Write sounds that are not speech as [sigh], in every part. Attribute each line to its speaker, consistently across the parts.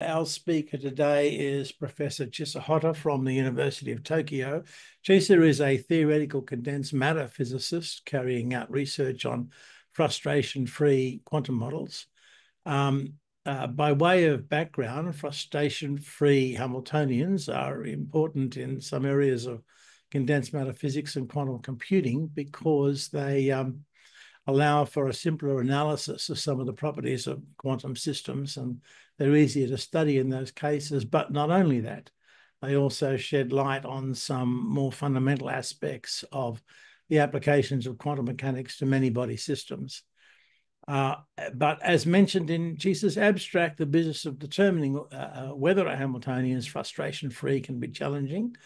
Speaker 1: Our speaker today is Professor Chisa Hotta from the University of Tokyo. Chisa is a theoretical condensed matter physicist carrying out research on frustration-free quantum models. Um, uh, by way of background, frustration-free Hamiltonians are important in some areas of condensed matter physics and quantum computing because they um, allow for a simpler analysis of some of the properties of quantum systems, and they're easier to study in those cases. But not only that, they also shed light on some more fundamental aspects of the applications of quantum mechanics to many body systems. Uh, but as mentioned in Chisa's abstract, the business of determining uh, uh whether a Hamiltonian is frustration-free can be challenging.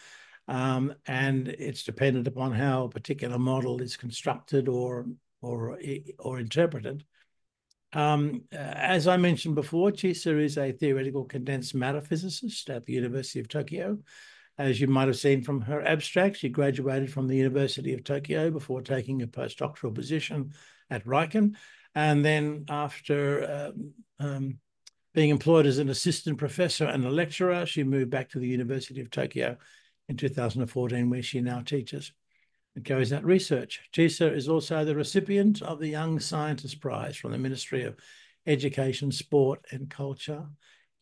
Speaker 1: Um, and it's dependent upon how a particular model is constructed or or, or interpreted. Um, as I mentioned before, Chisa is a theoretical condensed matter physicist at the University of Tokyo. As you might have seen from her abstract, she graduated from the University of Tokyo before taking a postdoctoral position at Riken. And then after um, um, being employed as an assistant professor and a lecturer, she moved back to the University of Tokyo in 2014, where she now teaches and carries out research. Chisa is also the recipient of the Young Scientist Prize from the Ministry of Education, Sport and Culture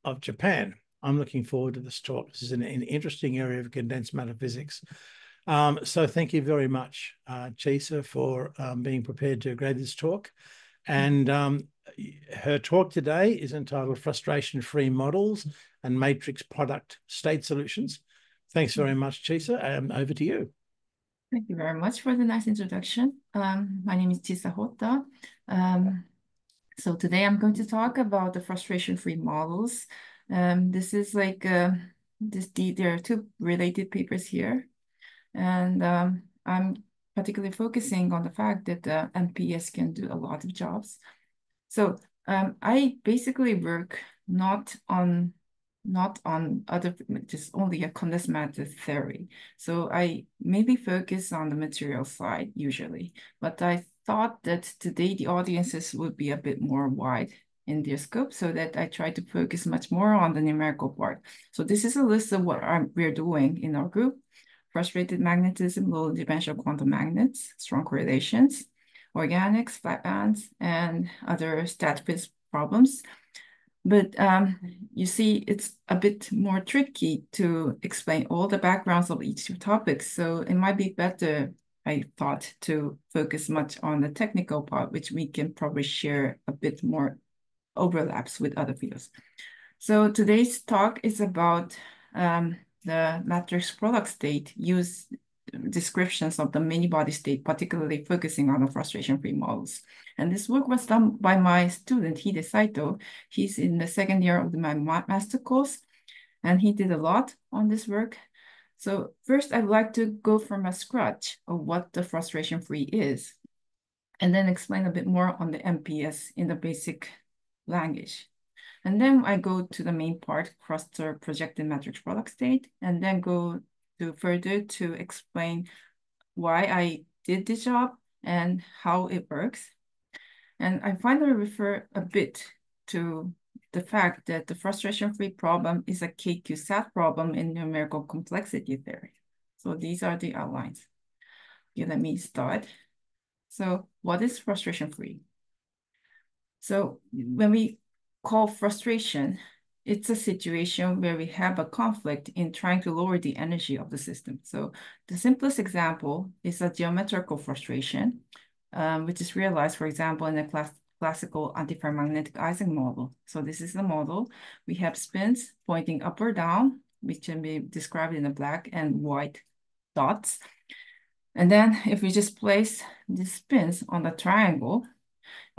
Speaker 1: of Japan. I'm looking forward to this talk. This is an, an interesting area of condensed matter physics. Um, so thank you very much, uh, Chisa, for um, being prepared to grade this talk. And um, her talk today is entitled Frustration-Free Models and Matrix Product State Solutions. Thanks very much, Chisa. Um, over to you.
Speaker 2: Thank you very much for the nice introduction. Um, my name is Chisa Hotta. Um, so today I'm going to talk about the frustration-free models. Um, this is like, uh, this, the, there are two related papers here. And um, I'm particularly focusing on the fact that the MPS can do a lot of jobs. So um, I basically work not on not on other, just only a condensed matter theory. So I maybe focus on the material side usually, but I thought that today the audiences would be a bit more wide in their scope so that I try to focus much more on the numerical part. So this is a list of what I'm, we're doing in our group. Frustrated magnetism, low dimensional quantum magnets, strong correlations, organics, flat bands, and other stat problems. But um, you see, it's a bit more tricky to explain all the backgrounds of each topic. So it might be better, I thought, to focus much on the technical part, which we can probably share a bit more overlaps with other fields. So today's talk is about um, the matrix product state use descriptions of the many-body state, particularly focusing on the frustration-free models. And this work was done by my student, Hide Saito. He's in the second year of my master course, and he did a lot on this work. So first, I'd like to go from a scratch of what the frustration-free is, and then explain a bit more on the MPS in the basic language. And then I go to the main part, cluster projected matrix product state, and then go to further to explain why I did the job and how it works. And I finally refer a bit to the fact that the frustration-free problem is a k-QSAT problem in numerical complexity theory. So these are the outlines. Okay, let me start. So what is frustration-free? So when we call frustration, it's a situation where we have a conflict in trying to lower the energy of the system. So the simplest example is a geometrical frustration, um, which is realized, for example, in a class classical antiferromagnetic Ising model. So this is the model. We have spins pointing up or down, which can be described in the black and white dots. And then if we just place these spins on the triangle,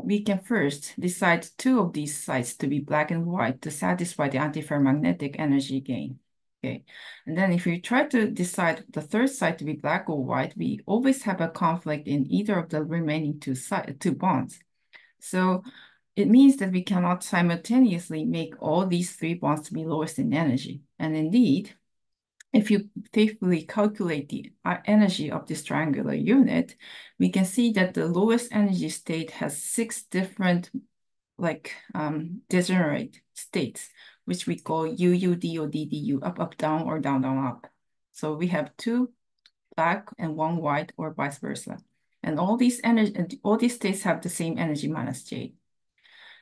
Speaker 2: we can first decide two of these sites to be black and white to satisfy the antiferromagnetic energy gain. Okay, and then if we try to decide the third site to be black or white, we always have a conflict in either of the remaining two, two bonds. So it means that we cannot simultaneously make all these three bonds to be lowest in energy. And indeed, if you faithfully calculate the uh, energy of this triangular unit, we can see that the lowest energy state has six different like um, degenerate states, which we call UU, up, up, down, or down, down, up. So we have two black and one white, or vice versa. And all these energy, all these states have the same energy minus J.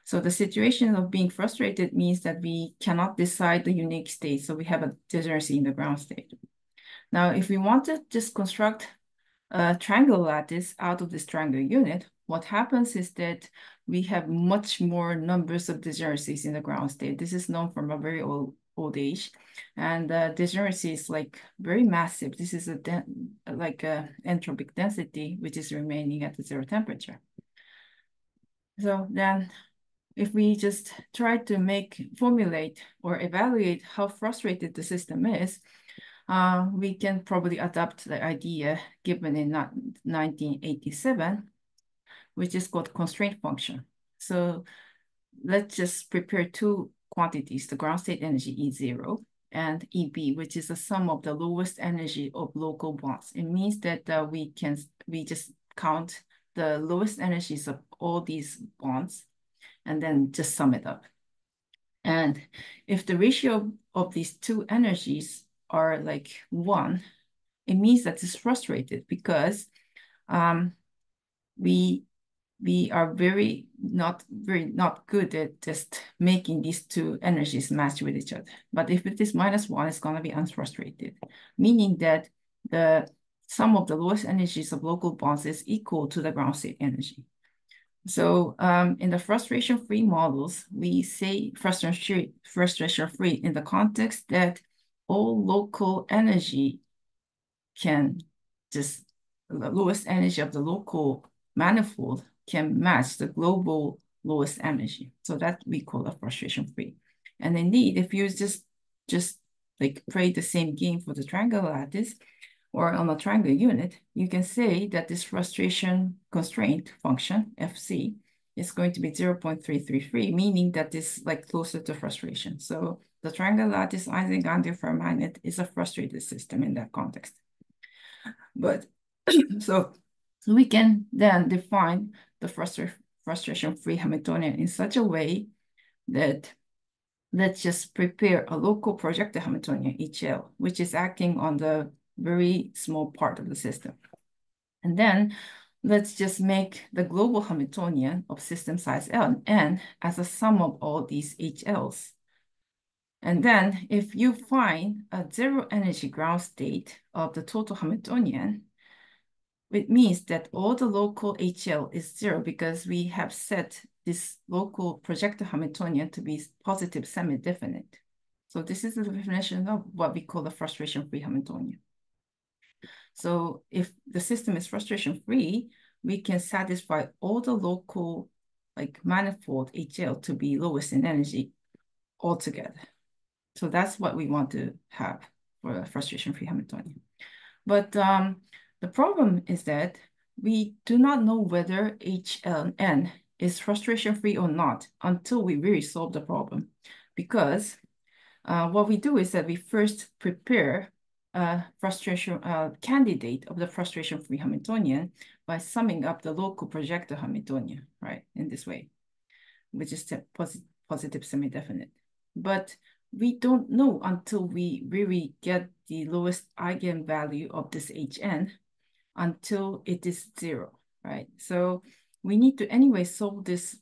Speaker 2: So the situation of being frustrated means that we cannot decide the unique state. So we have a degeneracy in the ground state. Now, if we want to just construct a triangle lattice out of this triangle unit, what happens is that we have much more numbers of degeneracies in the ground state. This is known from a very old, old age. And uh, degeneracy is like very massive. This is a like a entropic density, which is remaining at the zero temperature. So then if we just try to make, formulate or evaluate how frustrated the system is, uh, we can probably adapt the idea given in 1987, which is called constraint function. So let's just prepare two quantities, the ground state energy E0 and EB, which is the sum of the lowest energy of local bonds. It means that uh, we can, we just count the lowest energies of all these bonds and then just sum it up. And if the ratio of these two energies are like one, it means that it's frustrated because um, we we are very not very not good at just making these two energies match with each other. But if it is minus one, it's gonna be unfrustrated, meaning that the sum of the lowest energies of local bonds is equal to the ground state energy. So um, in the frustration-free models, we say frustration-free frustration -free in the context that all local energy can just, the lowest energy of the local manifold can match the global lowest energy. So that we call a frustration-free. And indeed, if you just, just like play the same game for the triangle lattice, or on a triangle unit, you can say that this frustration constraint function, FC, is going to be 0.333, meaning that this like closer to frustration. So the triangle lattice Ising ferromagnet is a frustrated system in that context. But [clears throat] so we can then define the frustra frustration-free Hamiltonian in such a way that let's just prepare a local projective Hamiltonian HL, which is acting on the very small part of the system. And then let's just make the global Hamiltonian of system size L n as a sum of all these HLs. And then if you find a zero energy ground state of the total Hamiltonian, it means that all the local HL is zero because we have set this local projector Hamiltonian to be positive semi-definite. So this is the definition of what we call the frustration-free Hamiltonian. So if the system is frustration free, we can satisfy all the local like manifold HL to be lowest in energy altogether. So that's what we want to have for a frustration free Hamiltonian. But um, the problem is that we do not know whether HLN is frustration free or not until we really solve the problem. Because uh, what we do is that we first prepare a frustration uh, candidate of the frustration-free Hamiltonian by summing up the local projector Hamiltonian, right, in this way, which is posit positive semi-definite. But we don't know until we really get the lowest eigenvalue of this Hn until it is zero, right? So we need to anyway solve this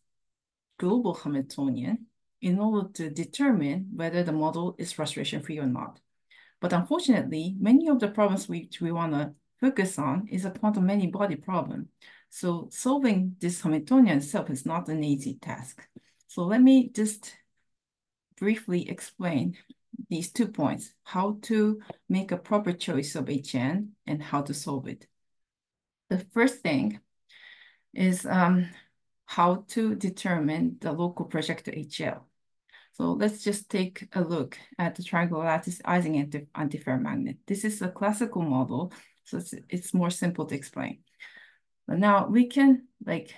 Speaker 2: global Hamiltonian in order to determine whether the model is frustration-free or not. But unfortunately, many of the problems which we want to focus on is a quantum many-body problem. So solving this Hamiltonian itself is not an easy task. So let me just briefly explain these two points, how to make a proper choice of HN and how to solve it. The first thing is um, how to determine the local projector HL. So let's just take a look at the triangle lattice Ising anti antiferromagnet. This is a classical model, so it's, it's more simple to explain. But now we can like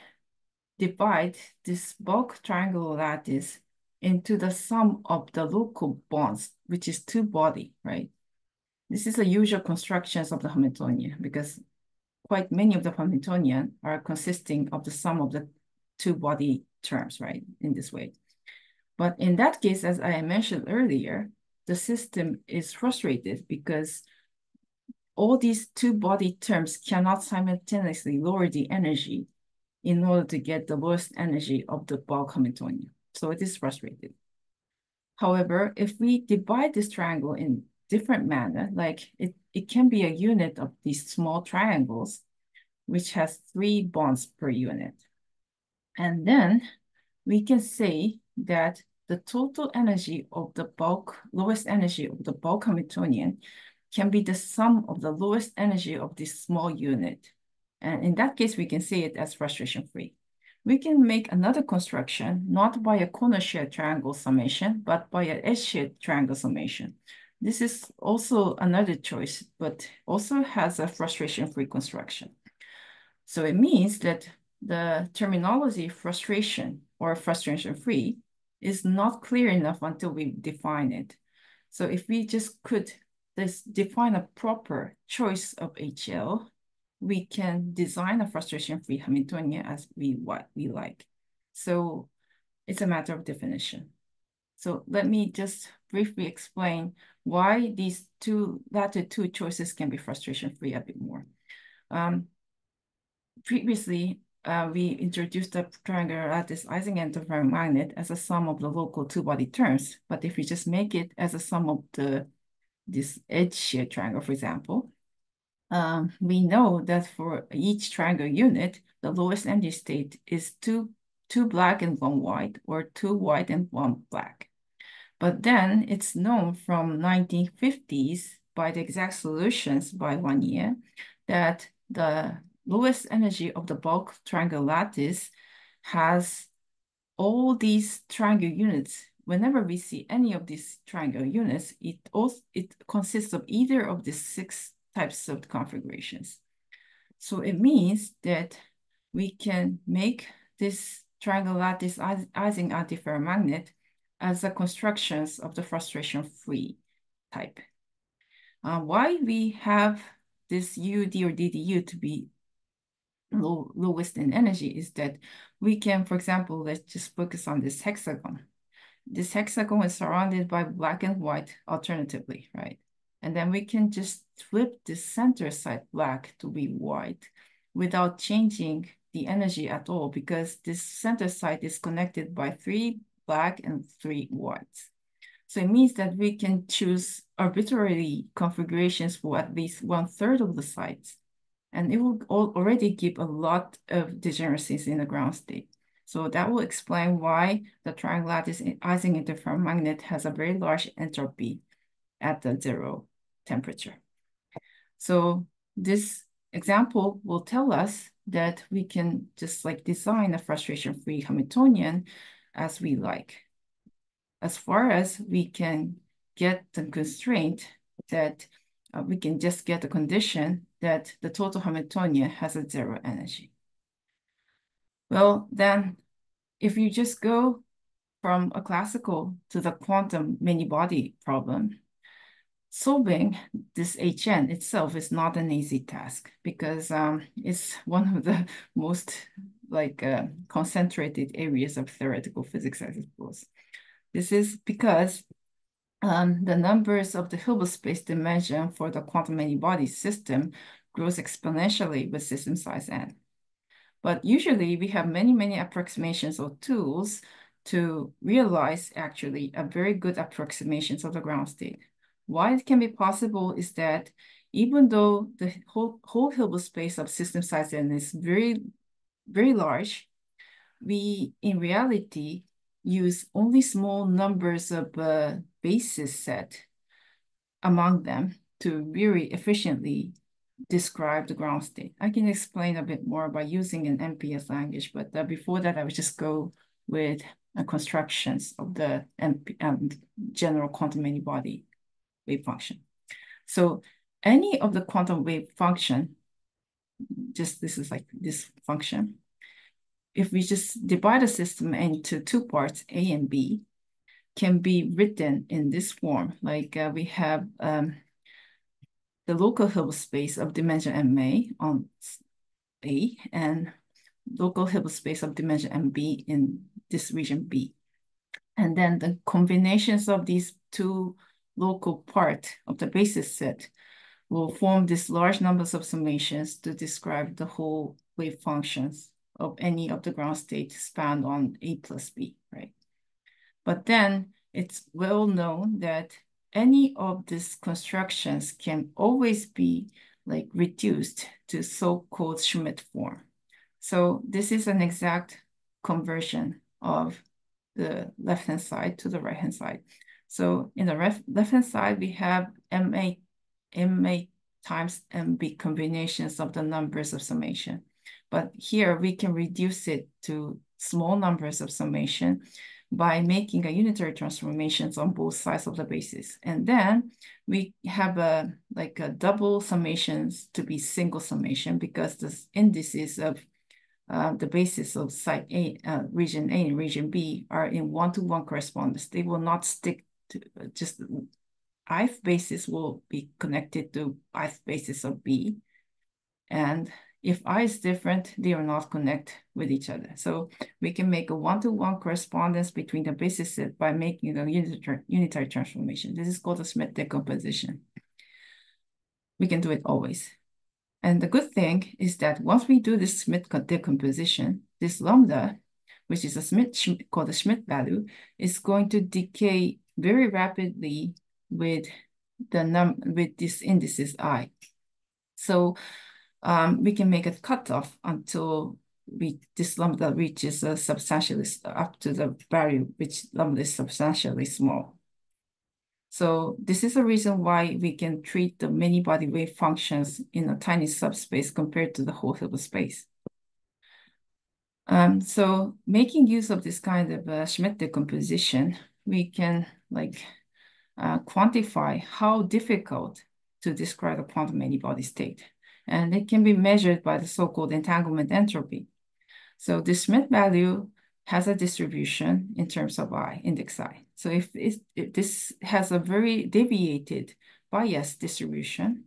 Speaker 2: divide this bulk triangle lattice into the sum of the local bonds, which is two body, right? This is the usual constructions of the Hamiltonian because quite many of the Hamiltonian are consisting of the sum of the two body terms, right, in this way. But in that case, as I mentioned earlier, the system is frustrated because all these two body terms cannot simultaneously lower the energy in order to get the lowest energy of the bulk Hamiltonian. So it is frustrated. However, if we divide this triangle in different manner, like it, it can be a unit of these small triangles, which has three bonds per unit. And then we can say that the total energy of the bulk, lowest energy of the bulk Hamiltonian can be the sum of the lowest energy of this small unit. And in that case, we can say it as frustration free. We can make another construction, not by a corner shared triangle summation, but by an edge shared triangle summation. This is also another choice, but also has a frustration-free construction. So it means that the terminology frustration or frustration-free is not clear enough until we define it. So if we just could this define a proper choice of HL, we can design a frustration-free Hamiltonian as we what we like. So it's a matter of definition. So let me just briefly explain why these two latter two choices can be frustration-free a bit more. Um, previously, uh, we introduced the triangular lattice Ising antiferromagnet as a sum of the local two-body terms. But if we just make it as a sum of the this edge shared triangle, for example, um, we know that for each triangle unit, the lowest energy state is two, two black and one white, or two white and one black. But then it's known from 1950s by the exact solutions by Wannier that the lowest energy of the bulk triangle lattice has all these triangle units. Whenever we see any of these triangle units, it also it consists of either of the six types of configurations. So it means that we can make this triangle lattice Ising antiferromagnet as the constructions of the frustration-free type. Uh, why we have this UD or DDU to be low, lowest in energy is that we can, for example, let's just focus on this hexagon. This hexagon is surrounded by black and white alternatively, right? And then we can just flip the center side black to be white without changing the energy at all because this center side is connected by three black and three whites. So it means that we can choose arbitrary configurations for at least one third of the sites. And it will already give a lot of degeneracies in the ground state. So that will explain why the triangle lattice Ising antiferromagnet has a very large entropy at the zero temperature. So this example will tell us that we can just like design a frustration-free Hamiltonian as we like. As far as we can get the constraint that uh, we can just get the condition that the total Hamiltonian has a zero energy. Well, then if you just go from a classical to the quantum many-body problem, solving this HN itself is not an easy task because um, it's one of the [laughs] most like uh, concentrated areas of theoretical physics, I suppose. This is because um, the numbers of the Hilbert space dimension for the quantum many-body system grows exponentially with system size n. But usually we have many, many approximations or tools to realize actually a very good approximations of the ground state. Why it can be possible is that even though the whole, whole Hilbert space of system size n is very very large, we in reality use only small numbers of uh, basis set among them to very efficiently describe the ground state. I can explain a bit more by using an MPS language, but uh, before that, I would just go with uh, constructions of the MP, um, general quantum many-body wave function. So any of the quantum wave function just this is like this function. If we just divide the system into two parts, A and B, can be written in this form. Like uh, we have um, the local Hilbert space of dimension MA on A and local Hilbert space of dimension MB in this region B. And then the combinations of these two local part of the basis set will form these large numbers of summations to describe the whole wave functions of any of the ground state spanned on A plus B, right? But then it's well known that any of these constructions can always be like reduced to so-called Schmidt form. So this is an exact conversion of the left-hand side to the right-hand side. So in the left-hand side, we have MA, MA times MB combinations of the numbers of summation. But here we can reduce it to small numbers of summation by making a unitary transformations on both sides of the basis. And then we have a like a double summations to be single summation because the indices of uh, the basis of site A, uh, region A and region B are in one-to-one -one correspondence. They will not stick to uh, just ith basis will be connected to ith basis of B. And if I is different, they are not connect with each other. So we can make a one-to-one -one correspondence between the basis set by making a unitary, unitary transformation. This is called a Schmidt decomposition. We can do it always. And the good thing is that once we do this Schmidt decomposition, this lambda, which is a Smith called the Schmidt value, is going to decay very rapidly with the num with this indices i. So um, we can make a cutoff until we this lambda reaches a substantially up to the value which lambda is substantially small. So this is a reason why we can treat the many body wave functions in a tiny subspace compared to the whole Hilbert space. Um, so making use of this kind of uh, Schmidt decomposition, we can like uh, quantify how difficult to describe a quantum many-body state. And it can be measured by the so-called entanglement entropy. So this Schmidt value has a distribution in terms of I, index I. So if, if this has a very deviated bias distribution,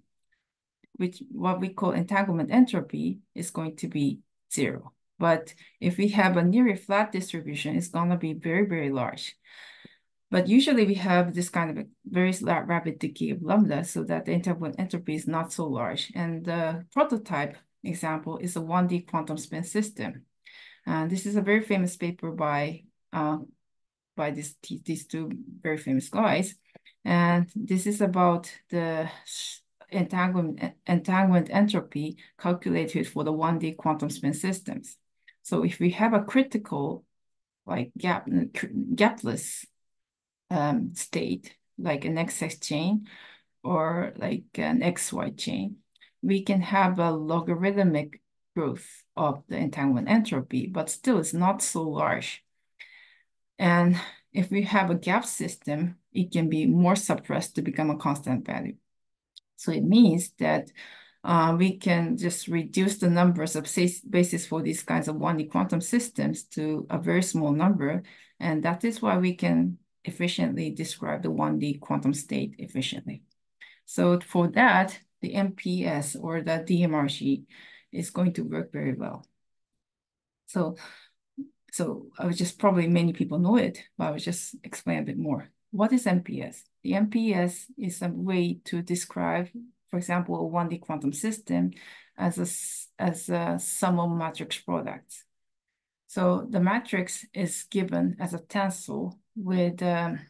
Speaker 2: which what we call entanglement entropy is going to be zero. But if we have a nearly flat distribution, it's going to be very, very large. But usually we have this kind of a very rapid decay of lambda so that the entanglement entropy is not so large. And the prototype example is a 1D quantum spin system. And this is a very famous paper by uh, by this, these two very famous guys. And this is about the entanglement, entanglement entropy calculated for the 1D quantum spin systems. So if we have a critical, like gap, gapless um, state, like an XX chain or like an XY chain, we can have a logarithmic growth of the entanglement entropy, but still it's not so large. And if we have a gap system, it can be more suppressed to become a constant value. So it means that uh, we can just reduce the numbers of bases for these kinds of 1D quantum systems to a very small number. And that is why we can efficiently describe the 1D quantum state efficiently. So for that, the MPS or the DMRG is going to work very well. So, so I was just probably many people know it, but I will just explain a bit more. What is MPS? The MPS is a way to describe, for example, a 1D quantum system as a, as a sum of matrix products. So the matrix is given as a tensor with um,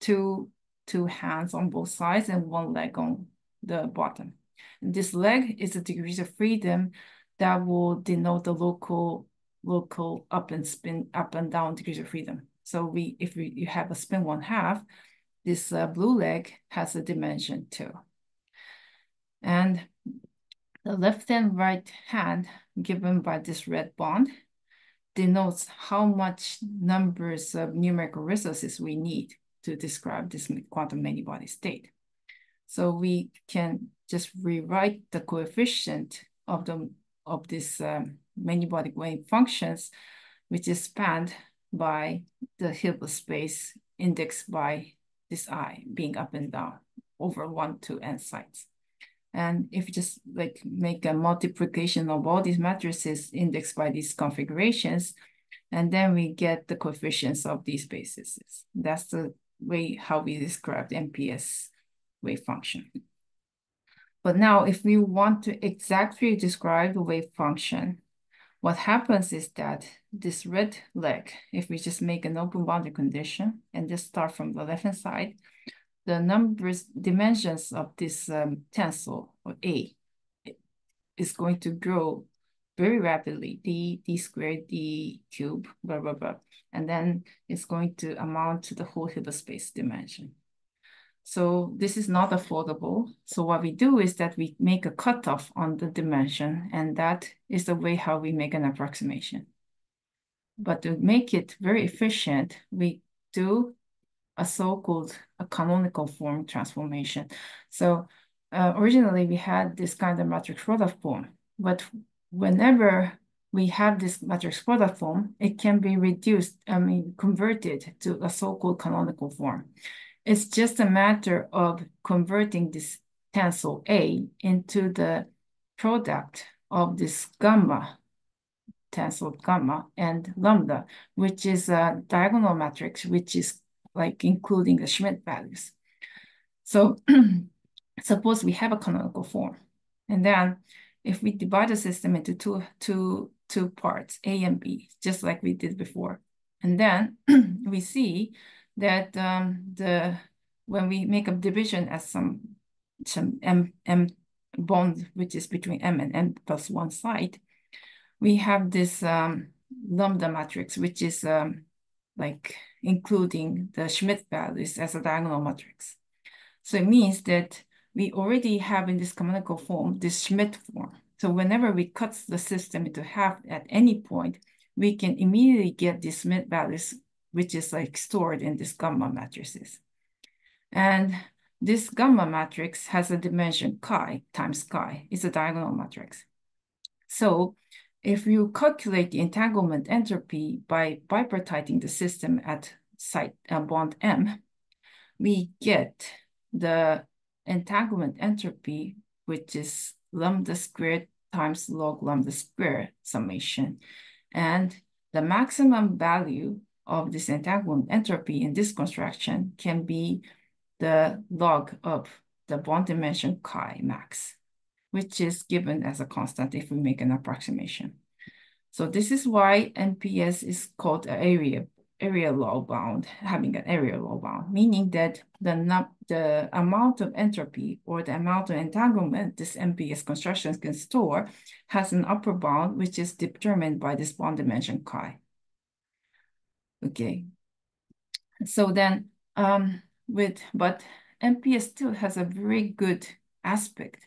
Speaker 2: two, two hands on both sides and one leg on the bottom. And this leg is the degrees of freedom that will denote the local local up and spin up and down degrees of freedom. So we if we, you have a spin one half, this uh, blue leg has a dimension two. And the left and right hand given by this red bond denotes how much numbers of numerical resources we need to describe this quantum many-body state. So we can just rewrite the coefficient of the of this um, many-body wave functions, which is spanned by the Hilbert space indexed by this i being up and down over one to n sites. And if you just like make a multiplication of all these matrices indexed by these configurations, And then we get the coefficients of these bases. That's the way how we describe the MPS wave function. But now if we want to exactly describe the wave function, what happens is that this red leg, if we just make an open boundary condition and just start from the left-hand side, the numbers, dimensions of this um, tensor, or A, is going to grow very rapidly, d, d squared, d cube, blah, blah, blah. And then it's going to amount to the whole Hilbert space dimension. So this is not affordable. So what we do is that we make a cutoff on the dimension, and that is the way how we make an approximation. But to make it very efficient, we do a so-called a canonical form transformation. So uh, originally we had this kind of matrix product form, but whenever we have this matrix product form, it can be reduced, I mean, converted to a so-called canonical form. It's just a matter of converting this tensor A into the product of this gamma, tensor gamma and lambda, which is a diagonal matrix, which is like including the Schmidt values. So [clears throat] suppose we have a canonical form, and then if we divide the system into two, two, two parts, A and B, just like we did before, and then [clears throat] we see that um, the when we make a division as some some m m bond which is between m and n plus one side, we have this um, lambda matrix which is um, like including the Schmidt values as a diagonal matrix. So it means that we already have in this canonical form this Schmidt form. So whenever we cut the system into half at any point, we can immediately get the Schmidt values, which is like stored in this gamma matrices. And this gamma matrix has a dimension chi times chi. It's a diagonal matrix. So if you calculate the entanglement entropy by bipartiting the system at site uh, bond M, we get the entanglement entropy, which is lambda squared times log lambda squared summation. And the maximum value of this entanglement entropy in this construction can be the log of the bond dimension chi max, which is given as a constant if we make an approximation. So this is why MPS is called an area area law bound, having an area law bound, meaning that the, the amount of entropy or the amount of entanglement this MPS construction can store has an upper bound, which is determined by this bond dimension chi. Okay. So then um, with, but MPS still has a very good aspect.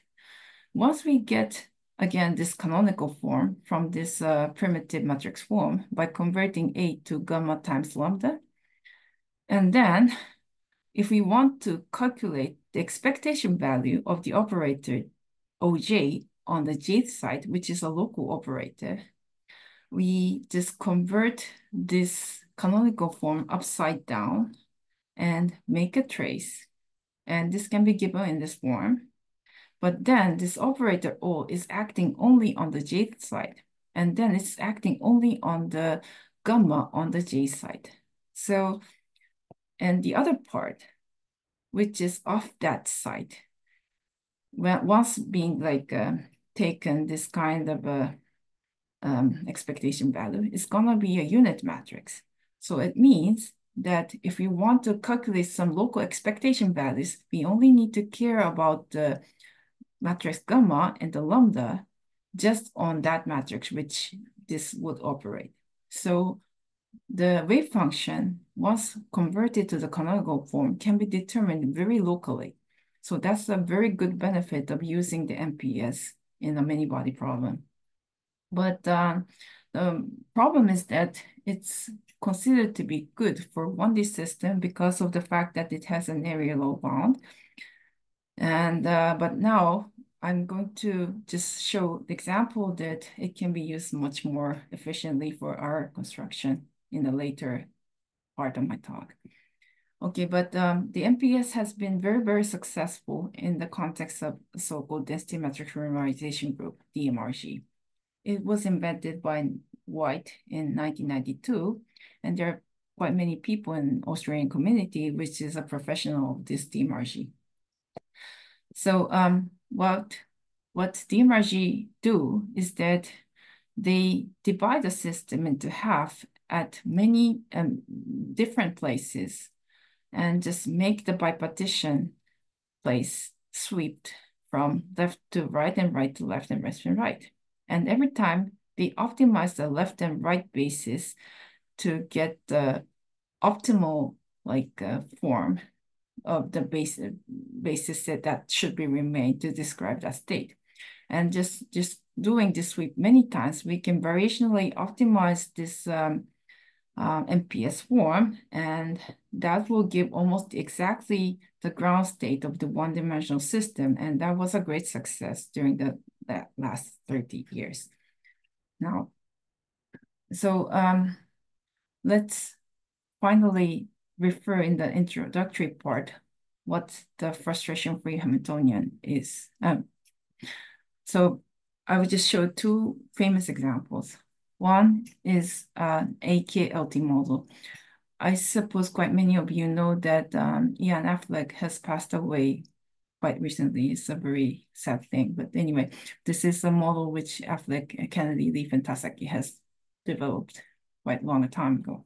Speaker 2: Once we get again, this canonical form from this uh, primitive matrix form by converting A to gamma times lambda. And then if we want to calculate the expectation value of the operator OJ on the jth side, which is a local operator, we just convert this canonical form upside down and make a trace. And this can be given in this form. But then this operator O is acting only on the J side, and then it's acting only on the gamma on the J side. So, and the other part, which is off that side, when once being like uh, taken this kind of a um, expectation value, it's gonna be a unit matrix. So it means that if we want to calculate some local expectation values, we only need to care about the matrix gamma and the lambda just on that matrix which this would operate. So the wave function, once converted to the canonical form, can be determined very locally. So that's a very good benefit of using the MPS in a many-body problem. But um, the problem is that it's considered to be good for 1D system because of the fact that it has an area law bound. And uh, but now I'm going to just show the example that it can be used much more efficiently for our construction in the later part of my talk. Okay, but um, the MPS has been very, very successful in the context of so-called density matrix renormalization group, DMRG. It was invented by White in 1992, and there are quite many people in Australian community, which is a professional of this DMRG. So um, what what DMRG do is that they divide the system into half at many um, different places and just make the bipartition place swept from left to right and right to left and left and right. And every time they optimize the left and right basis to get the optimal like uh, form of the base, basis set that should be remained to describe that state. And just, just doing this sweep many times, we can variationally optimize this um, uh, MPS form, and that will give almost exactly the ground state of the one-dimensional system, and that was a great success during the that last 30 years. Now, so um, let's finally refer in the introductory part what the frustration-free Hamiltonian is. Um, so I will just show two famous examples. One is an AKLT model. I suppose quite many of you know that um, Ian Affleck has passed away quite recently. It's a very sad thing. But anyway, this is a model which Affleck, Kennedy, Lieb, and Tasaki has developed quite long a time ago.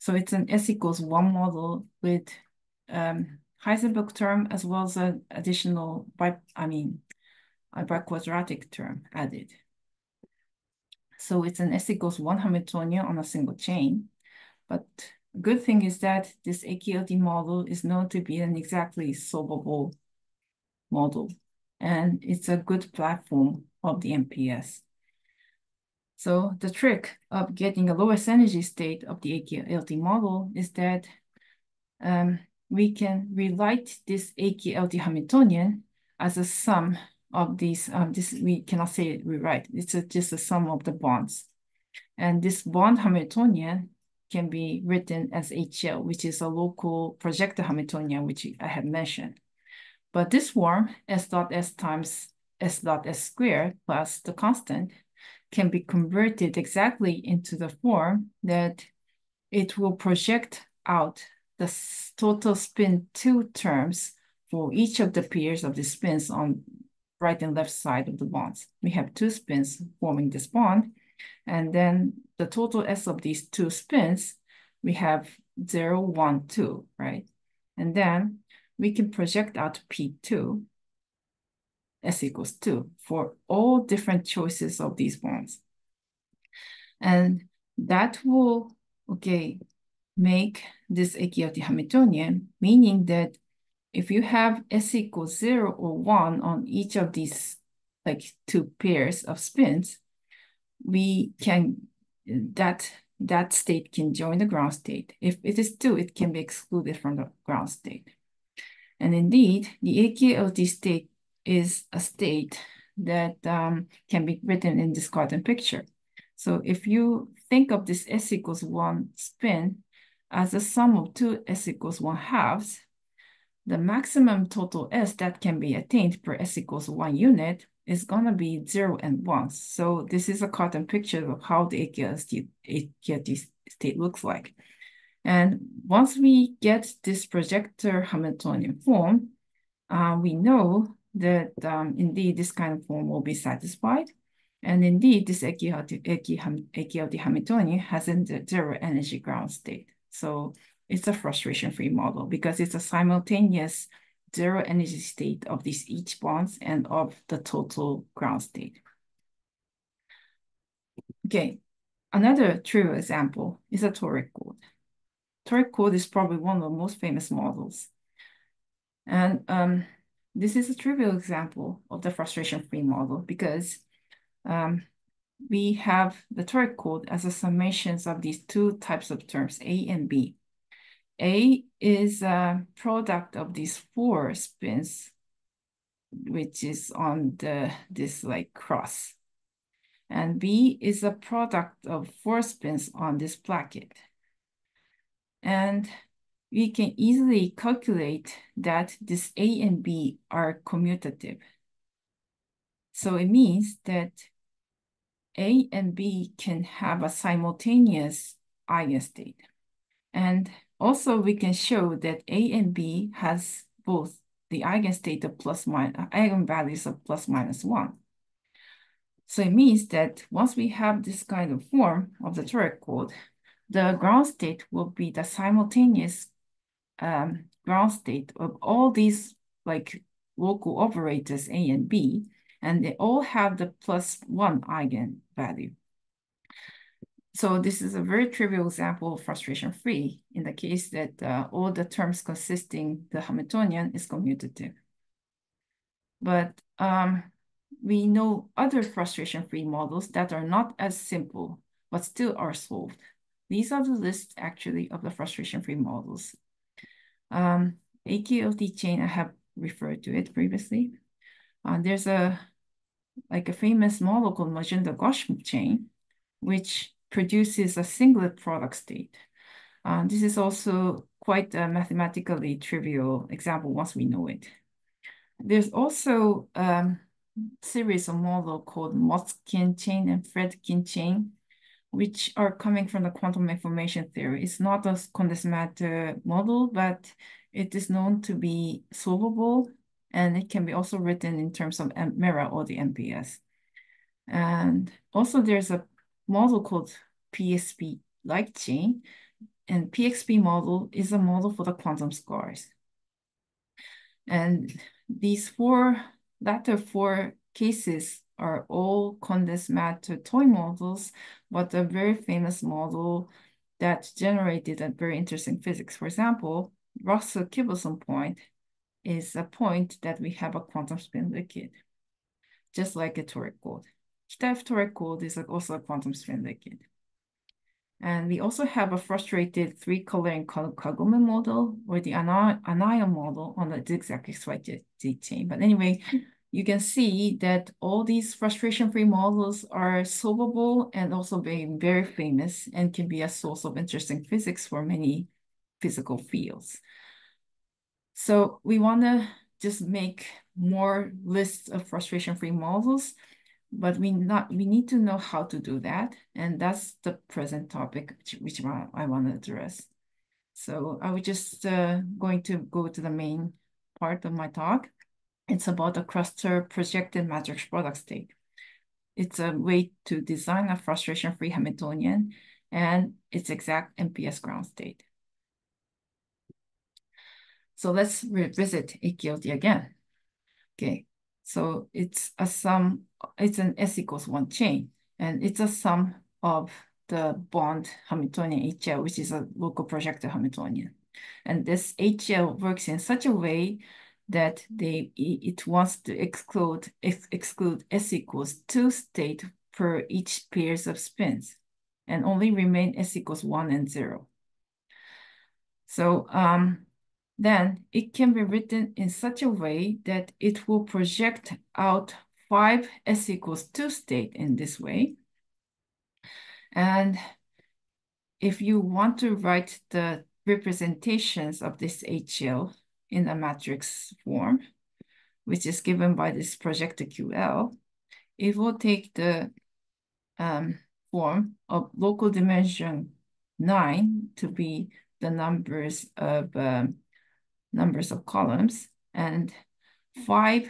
Speaker 2: So it's an S equals one model with um, Heisenberg term as well as an additional, by, I mean, a biquadratic term added. So it's an S equals one Hamiltonian on a single chain. But good thing is that this AKLT model is known to be an exactly solvable model. And it's a good platform of the MPS. So the trick of getting a lowest energy state of the AKLT model is that um, we can rewrite this AKLT Hamiltonian as a sum of these, um, this we cannot say rewrite, it's a, just a sum of the bonds. And this bond Hamiltonian can be written as HL, which is a local projector Hamiltonian, which I have mentioned. But this form, S dot S times S dot S squared plus the constant can be converted exactly into the form that it will project out the total spin two terms for each of the pairs of the spins on right and left side of the bonds. We have two spins forming this bond, and then the total S of these two spins, we have 0, 1, 2, right? And then we can project out P2 S equals 2 for all different choices of these bonds. And that will, okay, make this AKLT Hamiltonian, meaning that if you have S equals 0 or 1 on each of these like two pairs of spins, we can, that, that state can join the ground state. If it is 2, it can be excluded from the ground state. And indeed, the AKLT state is a state that um, can be written in this quadrant picture. So if you think of this S equals one spin as a sum of two S equals one halves, the maximum total S that can be attained per S equals one unit is gonna be zero and one. So this is a quadrant picture of how the AKLT state looks like. And once we get this projector Hamiltonian form, uh, we know that um, indeed this kind of form will be satisfied. And indeed, this AKLT Hamiltonian has a zero energy ground state. So it's a frustration-free model because it's a simultaneous zero energy state of these each bonds and of the total ground state. Okay, another trivial example is a toric code. Toric code is probably one of the most famous models. And um, this is a trivial example of the frustration-free model because um, we have the toric code as a summations of these two types of terms, A and B. A is a product of these four spins, which is on the this like cross. And B is a product of four spins on this plaquette. And we can easily calculate that this A and B are commutative. So it means that A and B can have a simultaneous eigenstate. And also we can show that A and B has both the eigenstate of plus minus, uh, eigenvalues of plus minus one. So it means that once we have this kind of form of the toric code, the ground state will be the simultaneous um, ground state of all these like local operators A and B, and they all have the plus one eigenvalue. So this is a very trivial example of frustration-free in the case that uh, all the terms consisting the Hamiltonian is commutative. But um, we know other frustration-free models that are not as simple, but still are solved. These are the list actually of the frustration-free models. Um, AKLT chain, I have referred to it previously. Uh, there's a like a famous model called Majumdar-Ghosh chain, which produces a singlet product state. Uh, this is also quite a mathematically trivial example once we know it. There's also a um, series of model called Motzkin chain and Fredkin chain, which are coming from the quantum information theory. It's not a condensed matter model, but it is known to be solvable, and it can be also written in terms of MERA or the MPS. And also there's a model called PSP-like chain, and PXP model is a model for the quantum scars. And these four, latter four cases are all condensed matter toy models, but a very famous model that generated a very interesting physics. For example, Rokhsar-Kivelson point is a point that we have a quantum spin liquid, just like a toric code. Kitaev toric code is also a quantum spin liquid. And we also have a frustrated three-coloring Kagome model or the anyon model on the zigzag XYZ chain. But anyway, you can see that all these frustration-free models are solvable and also being very famous and can be a source of interesting physics for many physical fields. So we want to just make more lists of frustration-free models, but we not we need to know how to do that, and that's the present topic which, which I want to address. So I was just uh, going to go to the main part of my talk. It's about a cluster projected matrix product state. It's a way to design a frustration-free Hamiltonian and its exact MPS ground state. So let's revisit AKLT again. Okay, so it's a sum, it's an S equals one chain, and it's a sum of the bond Hamiltonian HL, which is a local projected Hamiltonian. And this HL works in such a way that they it wants to exclude ex exclude S equals two state per each pairs of spins, and only remain S equals one and zero. So um, then it can be written in such a way that it will project out five s equals 2 state in this way. And if you want to write the representations of this HL in a matrix form, which is given by this projected QL, it will take the um, form of local dimension 9 to be the numbers of um, numbers of columns, and five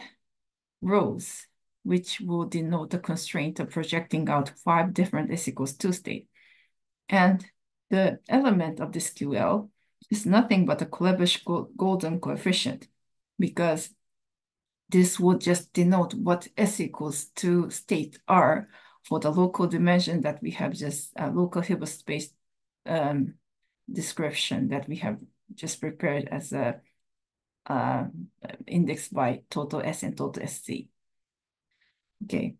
Speaker 2: rows, which will denote the constraint of projecting out five different s equals 2 state. And the element of this QL is nothing but a Clebsch-Gordan coefficient, because this would just denote what s equals 2 state are for the local dimension that we have just, uh, local Hilbert space um, description that we have just prepared as a uh, indexed by total S and total SC. Okay.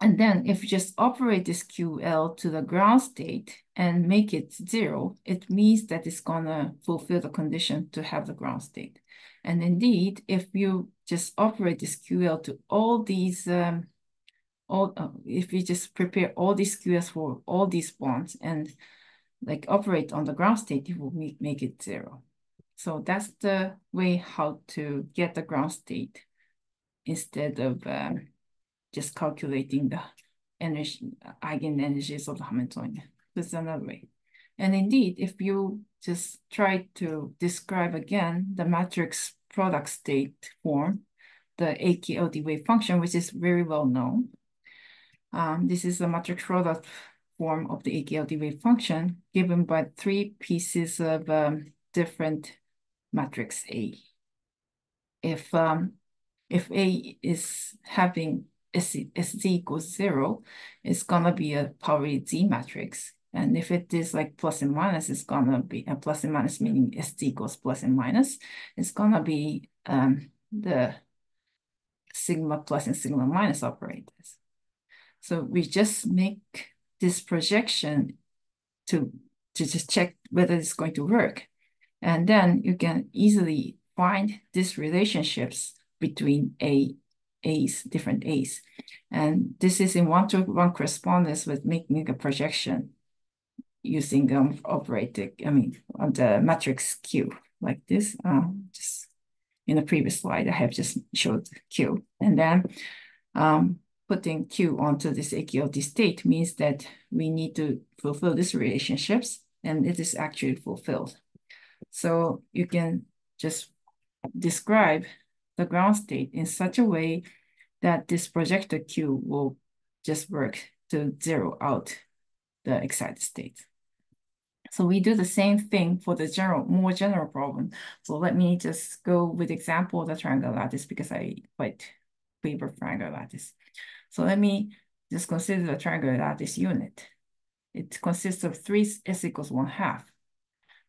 Speaker 2: And then if you just operate this QL to the ground state and make it zero, it means that it's gonna fulfill the condition to have the ground state. And indeed, if you just operate this QL to all these, um, all uh, if you just prepare all these QLs for all these bonds and like operate on the ground state, it will make, make it zero. So that's the way how to get the ground state instead of um, just calculating the energy, eigenenergies of the Hamiltonian. This is another way. And indeed, if you just try to describe again the matrix product state form, the AKLT wave function, which is very well known. Um, this is the matrix product form of the AKLT wave function given by three pieces of um, different matrix A. If um, if A is having S, Z equals zero, it's gonna be a power Z matrix. And if it is like plus and minus, it's gonna be a plus and minus meaning S equals plus and minus. It's gonna be um, the sigma plus and sigma minus operators. So we just make this projection to, to just check whether it's going to work. And then you can easily find these relationships between A, A's, different A's. And this is in one-to-one correspondence with making a projection using um operating, I mean, on the matrix Q like this. Um, just in the previous slide, I have just showed Q. And then um, putting Q onto this AKLT state means that we need to fulfill these relationships, and it is actually fulfilled. So you can just describe the ground state in such a way that this projector Q will just work to zero out the excited state. So we do the same thing for the general, more general problem. So let me just go with example of the triangular lattice because I quite favor triangular lattice. So let me just consider the triangular lattice unit. It consists of three s equals one half.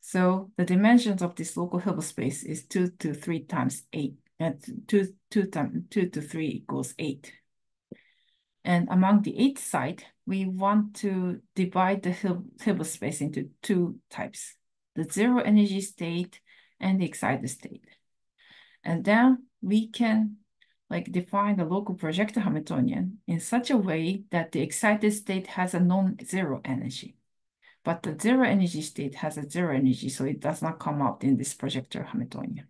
Speaker 2: So the dimensions of this local Hilbert space is two to three times eight, and two, two, time, two to three equals eight. And among the eight site, we want to divide the Hilbert space into two types, the zero energy state and the excited state. And then we can like define the local projector Hamiltonian in such a way that the excited state has a non-zero energy. But the zero energy state has a zero energy, so it does not come out in this projector Hamiltonian.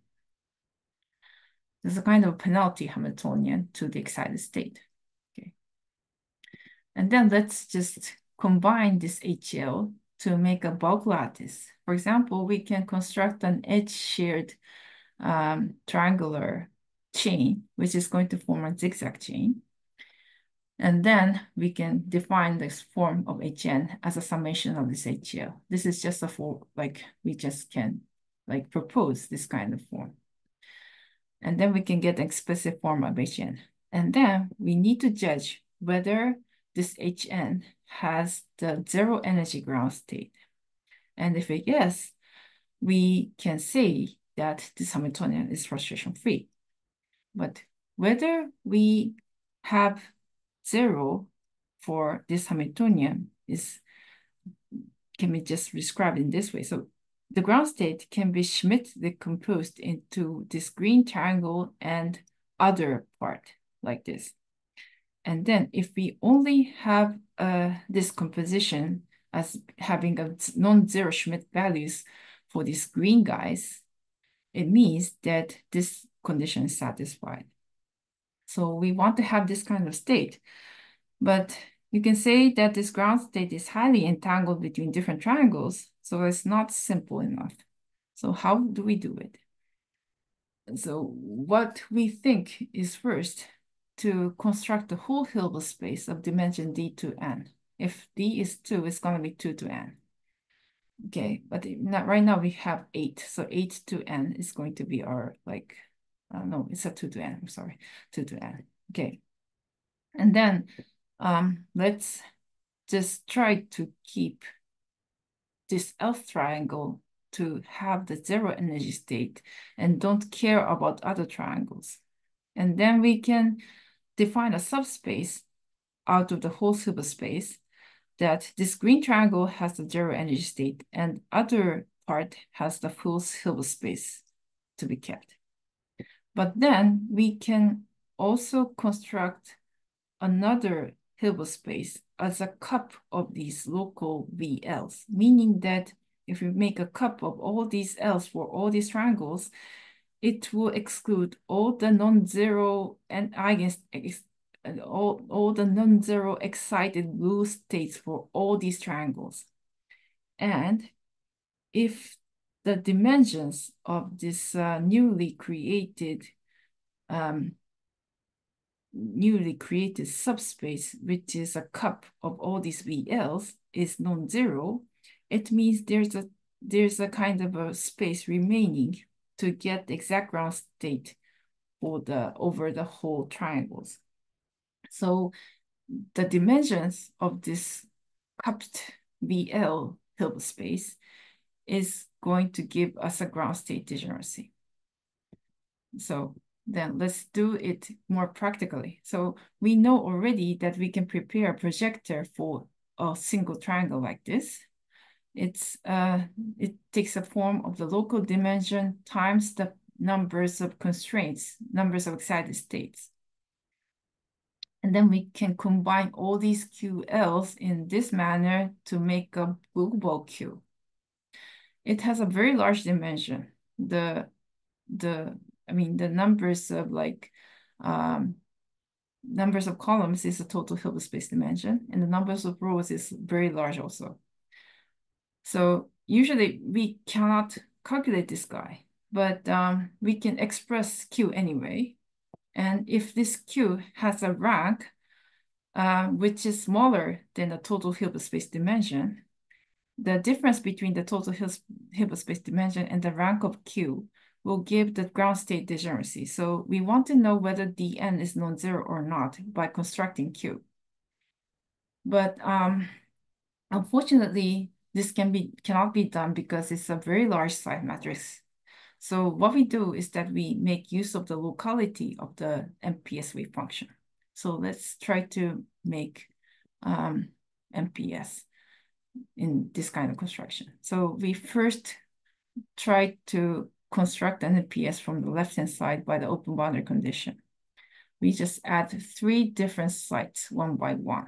Speaker 2: There's a kind of penalty Hamiltonian to the excited state. Okay. And then let's just combine this HL to make a bulk lattice. For example, we can construct an edge shared um, triangular chain, which is going to form a zigzag chain. And then we can define this form of HN as a summation of this HL. This is just a form, like we just can like propose this kind of form. And then we can get an explicit form of HN. And then we need to judge whether this Hn has the zero energy ground state. And if it yes, we can say that this Hamiltonian is frustration free. But whether we have zero for this Hamiltonian is can be just described in this way. So the ground state can be Schmidt decomposed into this green triangle and other part like this. And then if we only have uh, this composition as having a non-zero Schmidt values for these green guys, it means that this condition is satisfied. So we want to have this kind of state. But you can say that this ground state is highly entangled between different triangles, so it's not simple enough. So how do we do it? So what we think is first, to construct the whole Hilbert space of dimension d to n. If d is 2, it's going to be 2 to n. Okay, but not, right now we have 8. So 8 to n is going to be our, like, uh, no, it's a 2 to n, I'm sorry, 2 to n. Okay, and then um, let's just try to keep this L triangle to have the zero energy state and don't care about other triangles. And then we can define a subspace out of the whole Hilbert space that this green triangle has the zero energy state and other part has the full Hilbert space to be kept. But then we can also construct another Hilbert space as a cup of these local VLs, meaning that if we make a cup of all these L's for all these triangles, it will exclude all the non-zero and eigen all, all the non-zero excited blue states for all these triangles. And if the dimensions of this uh, newly created um, newly created subspace, which is a cup of all these VLs, is non-zero, it means there's a there's a kind of a space remaining to get the exact ground state for the over the whole triangles. So the dimensions of this cupped VL Hilbert space is going to give us a ground state degeneracy. So then let's do it more practically. So we know already that we can prepare a projector for a single triangle like this. It's uh, it takes a form of the local dimension times the numbers of constraints, numbers of excited states. And then we can combine all these QLs in this manner to make a global Q. It has a very large dimension. The, the I mean, the numbers of like, um, numbers of columns is a total Hilbert space dimension, and the numbers of rows is very large also. So usually we cannot calculate this guy, but um, we can express Q anyway. And if this Q has a rank, uh, which is smaller than the total Hilbert space dimension, the difference between the total Hilbert space dimension and the rank of Q will give the ground state degeneracy. So we want to know whether dn is non-zero or not by constructing Q. But um, unfortunately, this can be cannot be done because it's a very large size matrix. So what we do is that we make use of the locality of the MPS wave function. So let's try to make um, MPS in this kind of construction. So we first try to construct an MPS from the left-hand side by the open boundary condition. We just add three different sites one by one.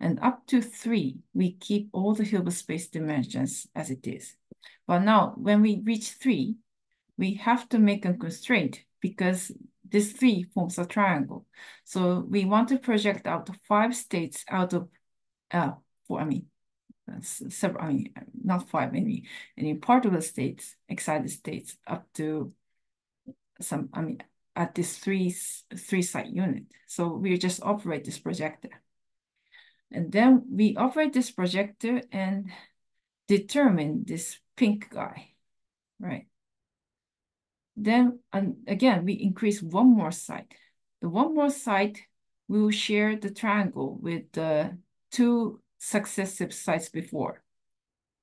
Speaker 2: And up to three, we keep all the Hilbert space dimensions as it is. But now when we reach three, we have to make a constraint because this three forms a triangle. So we want to project out five states out of, uh, four, I mean, several, I mean, not five, maybe any part of the states, excited states up to some, I mean, at this three, three site unit. So we just operate this projector. And then we operate this projector and determine this pink guy, right? Then and again, we increase one more site. The one more site will share the triangle with the two successive sites before.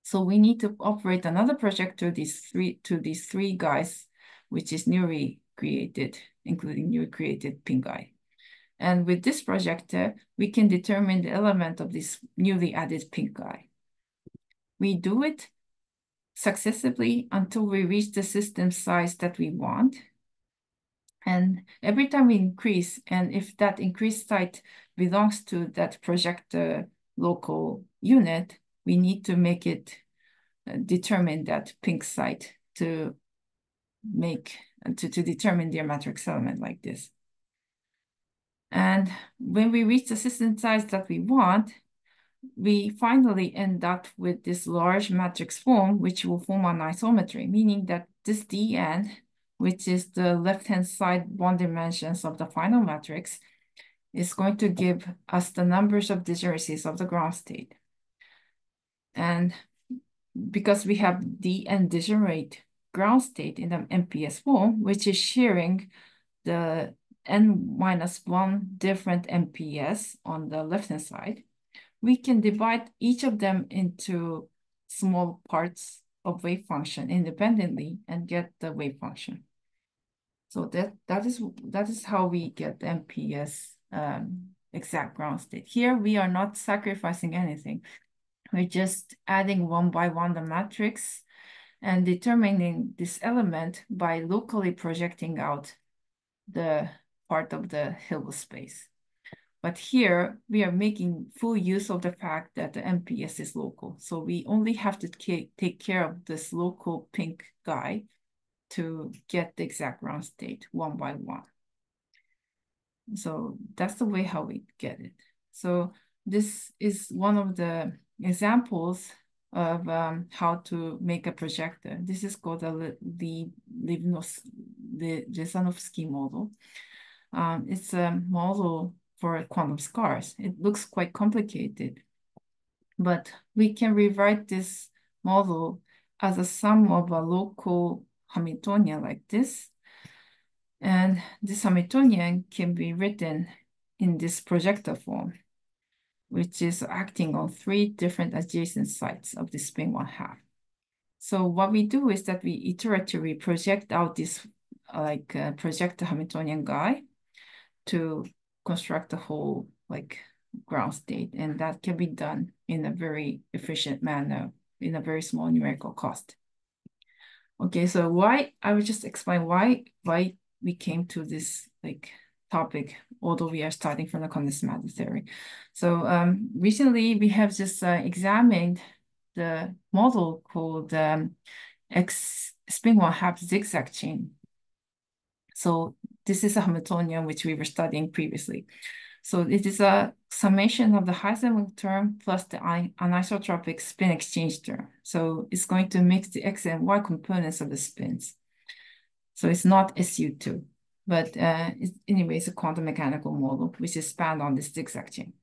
Speaker 2: So we need to operate another projector these three to these three guys, which is newly created, including newly created pink guy. And with this projector, uh, we can determine the element of this newly added pink guy. We do it successively until we reach the system size that we want. And every time we increase, and if that increased site belongs to that projector uh, local unit, we need to make it uh, determine that pink site to make to, to determine their matrix element like this. And when we reach the system size that we want, we finally end up with this large matrix form, which will form an isometry, meaning that this Dn, which is the left-hand side one dimensions of the final matrix, is going to give us the numbers of degeneracies of the ground state. And because we have Dn degenerate ground state in the MPS form, which is sharing the n minus one different MPS on the left-hand side, we can divide each of them into small parts of wave function independently and get the wave function. So that that is that is how we get the MPS um, exact ground state. Here we are not sacrificing anything. We're just adding one by one the matrix and determining this element by locally projecting out the part of the Hilbert space. But here we are making full use of the fact that the MPS is local. So we only have to take care of this local pink guy to get the exact ground state one by one. So that's the way how we get it. So this is one of the examples of um, how to make a projector. This is called the, the, the Lesanovsky model. Um, it's a model for quantum scars. It looks quite complicated, but we can rewrite this model as a sum of a local Hamiltonian like this. And this Hamiltonian can be written in this projector form, which is acting on three different adjacent sites of the spin one half. So what we do is that we iteratively project out this like uh, project the Hamiltonian guy to construct the whole like ground state. And that can be done in a very efficient manner in a very small numerical cost. Okay, so why, I will just explain why, why we came to this like topic, although we are starting from the condensed matter theory. So um, recently we have just uh, examined the model called um, X spin one half zigzag chain. So this is a Hamiltonian which we were studying previously. So it is a summation of the Heisenberg term plus the anisotropic spin exchange term. So it's going to mix the x and y components of the spins. So it's not SU2, but uh, it's, anyway, it's a quantum mechanical model, which is spanned on this zigzag chain.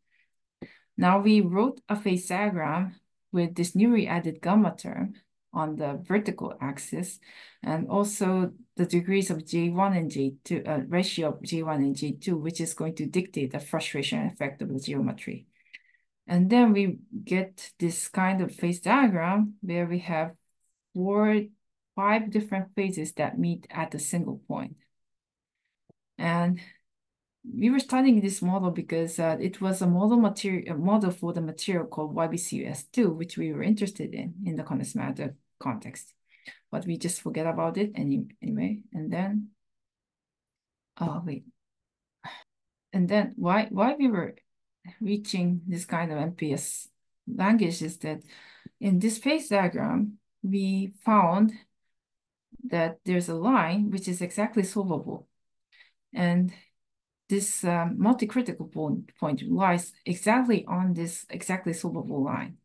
Speaker 2: Now we wrote a phase diagram with this newly added gamma term on the vertical axis, and also the degrees of J1 and J2, uh, ratio of J1 and J2, which is going to dictate the frustration effect of the geometry. And then we get this kind of phase diagram where we have four, five different phases that meet at a single point. And we were studying this model because uh, it was a model material model for the material called YbCuS2, which we were interested in in the matter context. But we just forget about it any, anyway. And then, oh wait. And then why why we were reaching this kind of MPS language is that in this phase diagram, we found that there's a line which is exactly solvable. And this um, multi-critical point, point lies exactly on this exactly solvable line.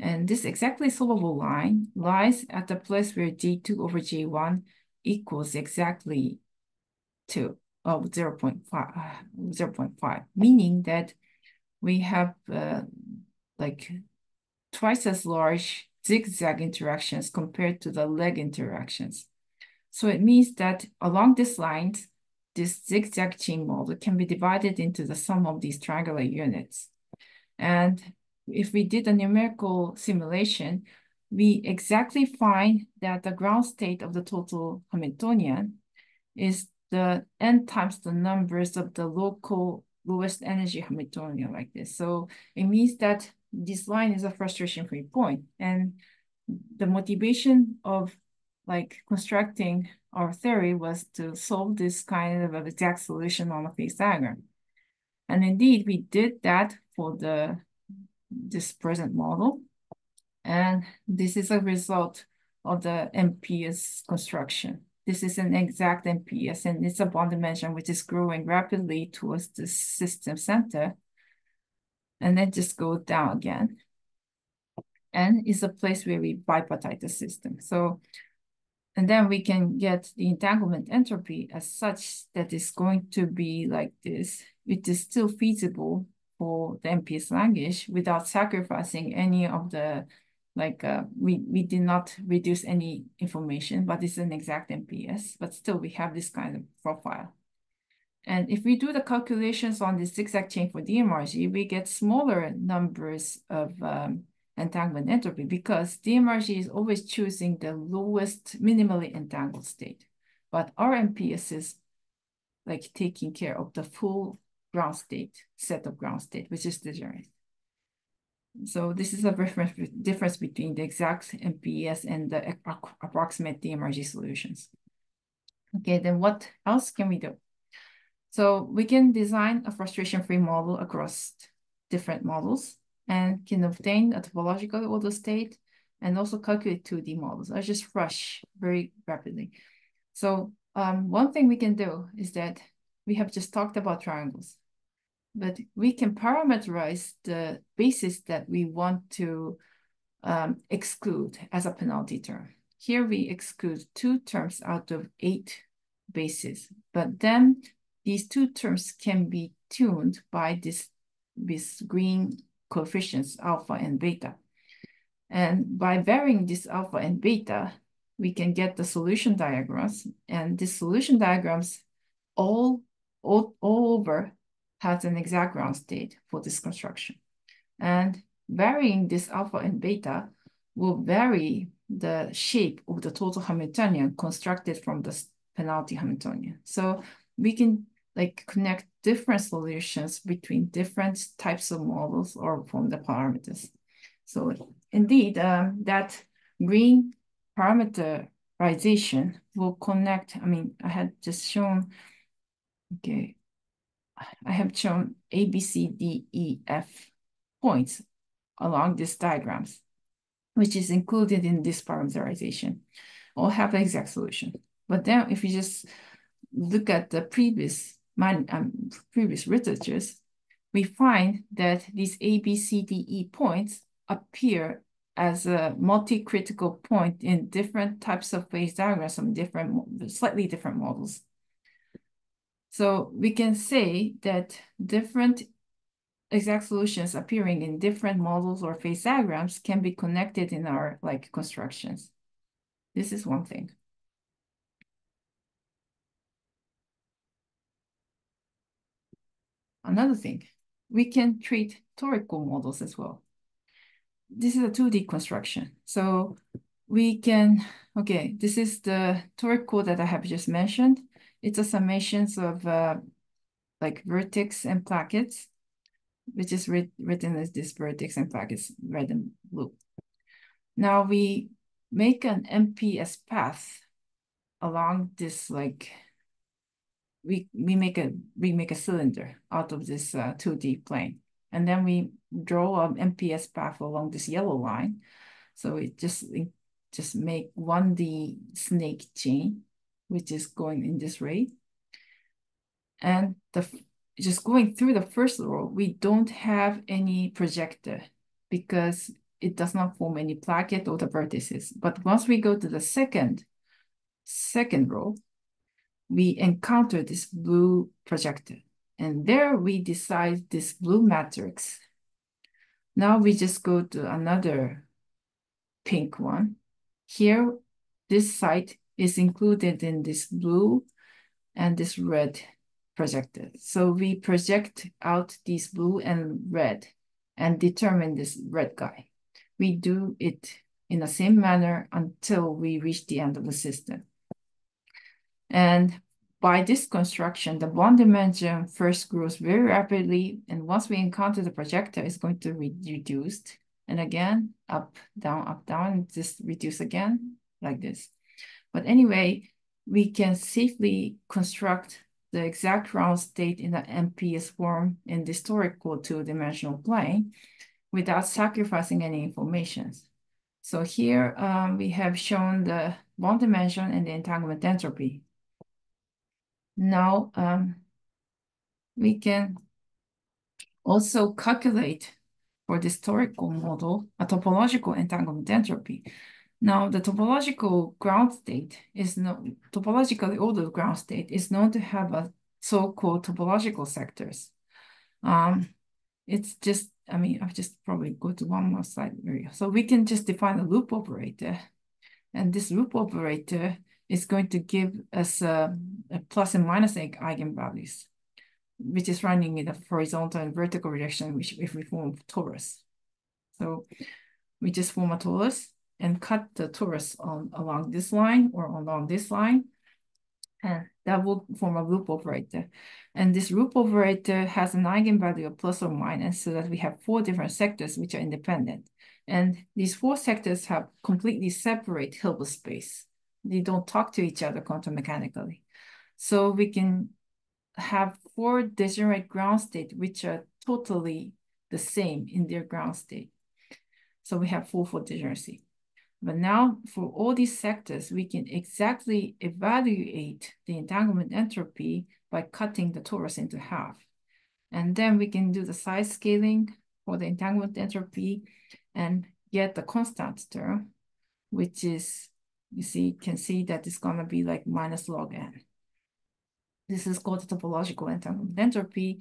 Speaker 2: And this exactly solvable line lies at the place where J2 over J1 equals exactly to oh, 0 0.5, uh, 0 0.5, meaning that we have uh, like twice as large zigzag interactions compared to the leg interactions. So it means that along this line, this zigzag chain model can be divided into the sum of these triangular units. And if we did a numerical simulation, we exactly find that the ground state of the total Hamiltonian is the n times the numbers of the local lowest energy Hamiltonian like this. So it means that this line is a frustration-free point. And the motivation of like constructing our theory was to solve this kind of exact solution on a phase diagram. And indeed, we did that for the this present model. And this is a result of the MPS construction. This is an exact MPS and it's a bond dimension which is growing rapidly towards the system center. And then just go down again. And it's a place where we bipartite the system. So, and then we can get the entanglement entropy as such that is going to be like this. It is still feasible for the MPS language without sacrificing any of the, like, uh, we, we did not reduce any information, but it's an exact MPS, but still we have this kind of profile. And if we do the calculations on this zigzag chain for DMRG, we get smaller numbers of um, entanglement entropy because DMRG is always choosing the lowest minimally entangled state. But our MPS is like taking care of the full ground state, set of ground state, which is degenerate. So this is a reference difference between the exact MPS and the approximate DMRG solutions. Okay, then what else can we do? So we can design a frustration-free model across different models and can obtain a topological order state and also calculate 2D models. I just rush very rapidly. So um, one thing we can do is that we have just talked about triangles, but we can parameterize the basis that we want to um, exclude as a penalty term. Here we exclude two terms out of eight bases, but then these two terms can be tuned by this, this green coefficients alpha and beta. And by varying this alpha and beta, we can get the solution diagrams. And the solution diagrams all, all, all over has an exact ground state for this construction. And varying this alpha and beta will vary the shape of the total Hamiltonian constructed from the penalty Hamiltonian. So we can like connect different solutions between different types of models or from the parameters. So indeed, um, that green parameterization will connect, I mean, I had just shown, okay, I have shown A, B, C, D, E, F points along these diagrams, which is included in this parameterization, all have the exact solution. But then if you just look at the previous man, um, previous literatures, we find that these A, B, C, D, E points appear as a multi-critical point in different types of phase diagrams from different, slightly different models. So we can say that different exact solutions appearing in different models or phase diagrams can be connected in our like constructions. This is one thing. Another thing, we can treat torical models as well. This is a 2D construction. So we can, okay, this is the toric that I have just mentioned. It's a summations of uh, like vertex and plaquettes, which is writ written as this vertex and plaquettes, red and blue. Now we make an MPS path along this like we we make a we make a cylinder out of this uh, 2D plane. And then we draw an MPS path along this yellow line. So it just it just make 1D snake chain, which is going in this way. And the just going through the first row, we don't have any projector because it does not form any plaquette or the vertices. But once we go to the second, second row, we encounter this blue projector. And there we decide this blue matrix. Now we just go to another pink one. Here, this site is included in this blue and this red projector. So we project out these blue and red and determine this red guy. We do it in the same manner until we reach the end of the system. And by this construction, the bond dimension first grows very rapidly, and once we encounter the projector, it's going to be reduced. And again, up, down, up, down, just reduce again, like this. But anyway, we can safely construct the exact ground state in the MPS form in the historical two-dimensional plane without sacrificing any information. So here um, we have shown the bond dimension and the entanglement entropy. Now um, we can also calculate for the historical model a topological entanglement entropy. Now the topological ground state is no topologically ordered ground state is known to have a so-called topological sectors. Um, it's just, I mean, I've just probably go to one more slide. So we can just define a loop operator. And this loop operator is going to give us a, a plus and minus eigenvalues, which is running in a horizontal and vertical direction, which if we form torus. So we just form a torus and cut the torus on along this line or along this line, and that will form a loop operator. And this loop operator has an eigenvalue of plus or minus so that we have four different sectors which are independent. And these four sectors have completely separate Hilbert space they don't talk to each other quantum mechanically. So we can have four degenerate ground state, which are totally the same in their ground state. So we have four for degeneracy. But now for all these sectors, we can exactly evaluate the entanglement entropy by cutting the torus into half. And then we can do the size scaling for the entanglement entropy and get the constant term, which is, you see, can see that it's gonna be like minus log n. This is called the topological entanglement entropy,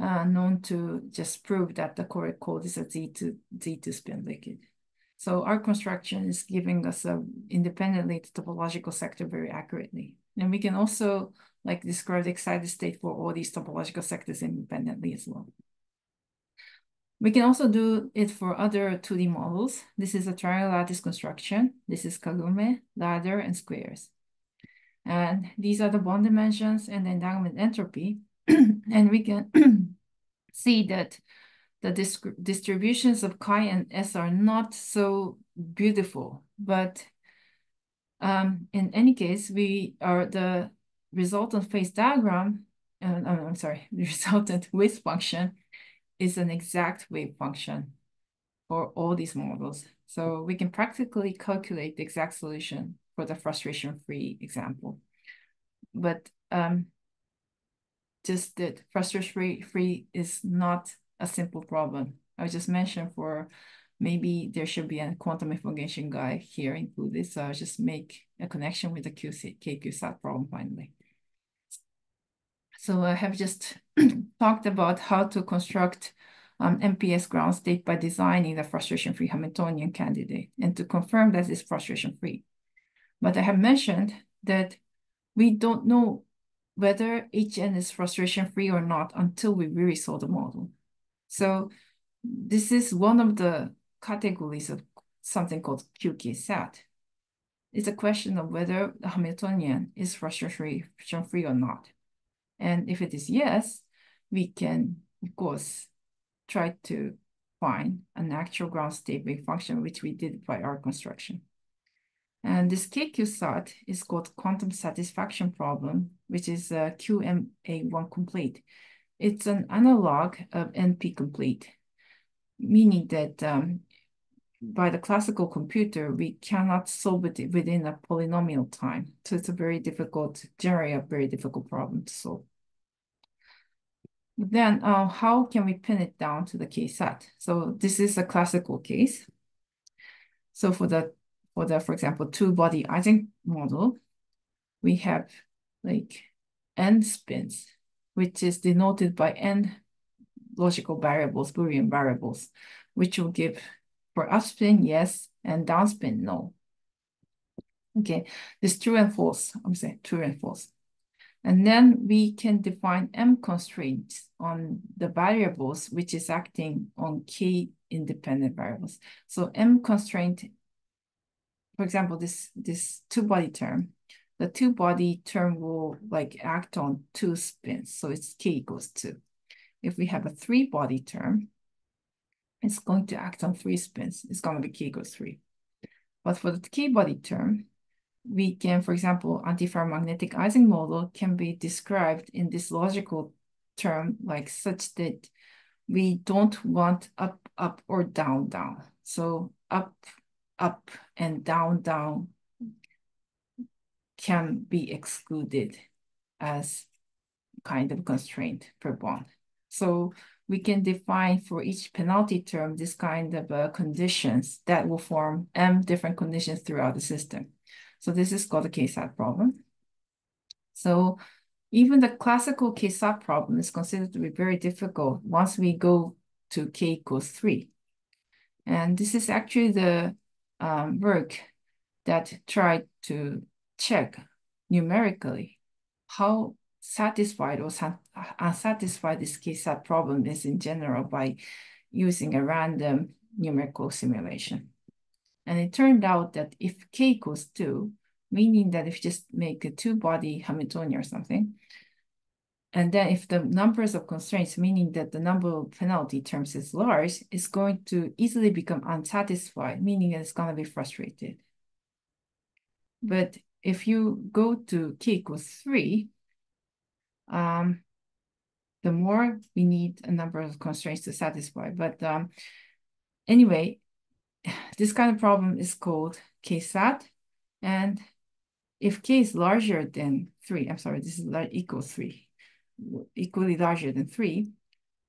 Speaker 2: uh, known to just prove that the toric code is a Z2, Z2 spin liquid. So our construction is giving us a independently the topological sector very accurately. And we can also like describe the excited state for all these topological sectors independently as well. We can also do it for other 2D models. This is a triangle lattice construction. This is Kagome, ladder, and squares. And these are the bond dimensions and the entanglement entropy. [clears throat] and we can [clears throat] see that the distributions of chi and s are not so beautiful, but um, in any case, we are the resultant phase diagram, uh, I'm sorry, [laughs] the resultant wave function is an exact wave function for all these models. So we can practically calculate the exact solution for the frustration-free example. But um, just that frustration-free is not a simple problem. I just mentioned for maybe there should be a quantum information guy here included. So I'll just make a connection with the QC, k-QSAT problem finally. So I have just [clears throat] talked about how to construct um, MPS ground state by designing the frustration-free Hamiltonian candidate and to confirm that it's frustration-free. But I have mentioned that we don't know whether HN is frustration-free or not until we really saw the model. So this is one of the categories of something called QK-SAT. It's a question of whether the Hamiltonian is frustration-free or not. And if it is yes, we can, of course, try to find an actual ground state wave function, which we did by our construction. And this k-QSAT is called quantum satisfaction problem, which is a QMA1 complete. It's an analog of NP complete, meaning that um, by the classical computer, we cannot solve it within a polynomial time. So it's a very difficult, generally a very difficult problem to solve. Then uh, how can we pin it down to the KSAT? So this is a classical case. So for the, for the, for example, two-body Ising model, we have like n spins which is denoted by n logical variables, Boolean variables, which will give for upspin, yes, and downspin, no. Okay, this true and false, I'm saying true and false. And then we can define M constraints on the variables, which is acting on K independent variables. So M constraint, for example, this, this two-body term, the two body term will like act on two spins. So it's k equals two. If we have a three body term, it's going to act on three spins. It's going to be k equals three. But for the k body term, we can, for example, antiferromagnetic Ising model can be described in this logical term like such that we don't want up, up, or down, down. So up, up, and down, down can be excluded as kind of constraint per bond. So we can define for each penalty term this kind of uh, conditions that will form m different conditions throughout the system. So this is called a KSAT problem. So even the classical KSAT problem is considered to be very difficult once we go to k equals 3. And this is actually the um, work that tried to check numerically how satisfied or unsatisfied this KSAT problem is in general by using a random numerical simulation. And it turned out that if k equals 2, meaning that if you just make a two-body Hamiltonian or something, and then if the numbers of constraints, meaning that the number of penalty terms is large, it's going to easily become unsatisfied, meaning it's going to be frustrated. But if you go to k equals three, um, the more we need a number of constraints to satisfy. But um, anyway, [sighs] this kind of problem is called KSAT. And if k is larger than three, I'm sorry, this is equals three. equally larger than three,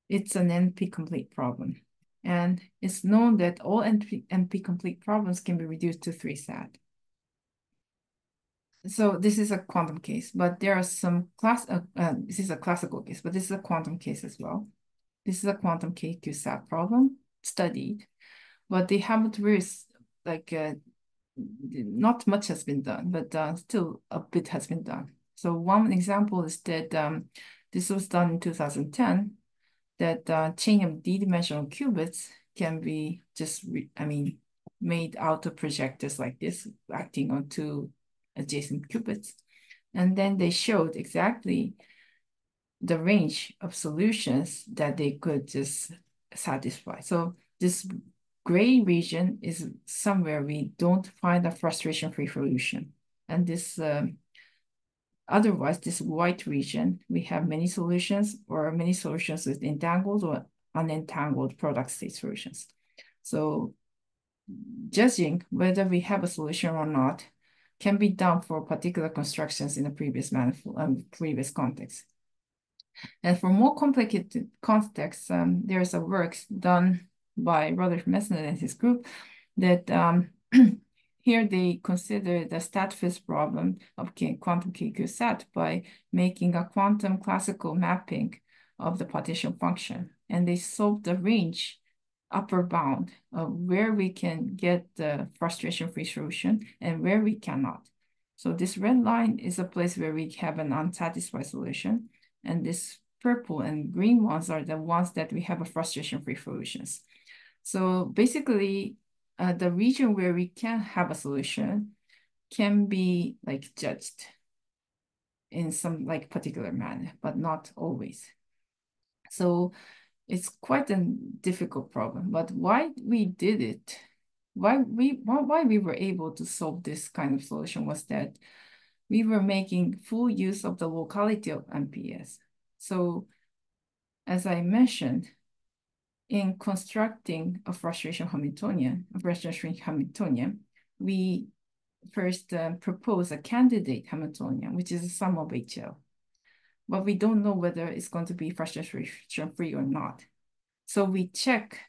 Speaker 2: it's an NP-complete problem. And it's known that all NP, NP-complete problems can be reduced to three SAT. So this is a quantum case, but there are some class, uh, uh, this is a classical case, but this is a quantum case as well. This is a quantum k-QSAT problem studied, but they haven't really, like, uh, not much has been done, but uh, still a bit has been done. So one example is that um, this was done in 2010, that uh, chain of d-dimensional qubits can be just, I mean, made out of projectors like this, acting on two adjacent qubits. And then they showed exactly the range of solutions that they could just satisfy. So this gray region is somewhere we don't find a frustration-free solution. And this, um, otherwise, this white region, we have many solutions or many solutions with entangled or unentangled product state solutions. So judging whether we have a solution or not can be done for particular constructions in a previous manifold, um, previous context. And for more complicated contexts, um, there's a work done by Roderich Moessner and his group that um, [clears throat] here they consider the StatFizz problem of quantum k-QSAT by making a quantum classical mapping of the partition function. And they solved the range upper bound of where we can get the frustration-free solution and where we cannot. So this red line is a place where we have an unsatisfied solution. And this purple and green ones are the ones that we have a frustration-free solutions. So basically, uh, the region where we can have a solution can be like judged in some like particular manner, but not always. So it's quite a difficult problem, but why we did it, why we why, why we were able to solve this kind of solution was that we were making full use of the locality of MPS. So as I mentioned, in constructing a frustration Hamiltonian, a frustration Hamiltonian, we first uh, propose a candidate Hamiltonian, which is a sum of HL but we don't know whether it's going to be frustration free or not. So we check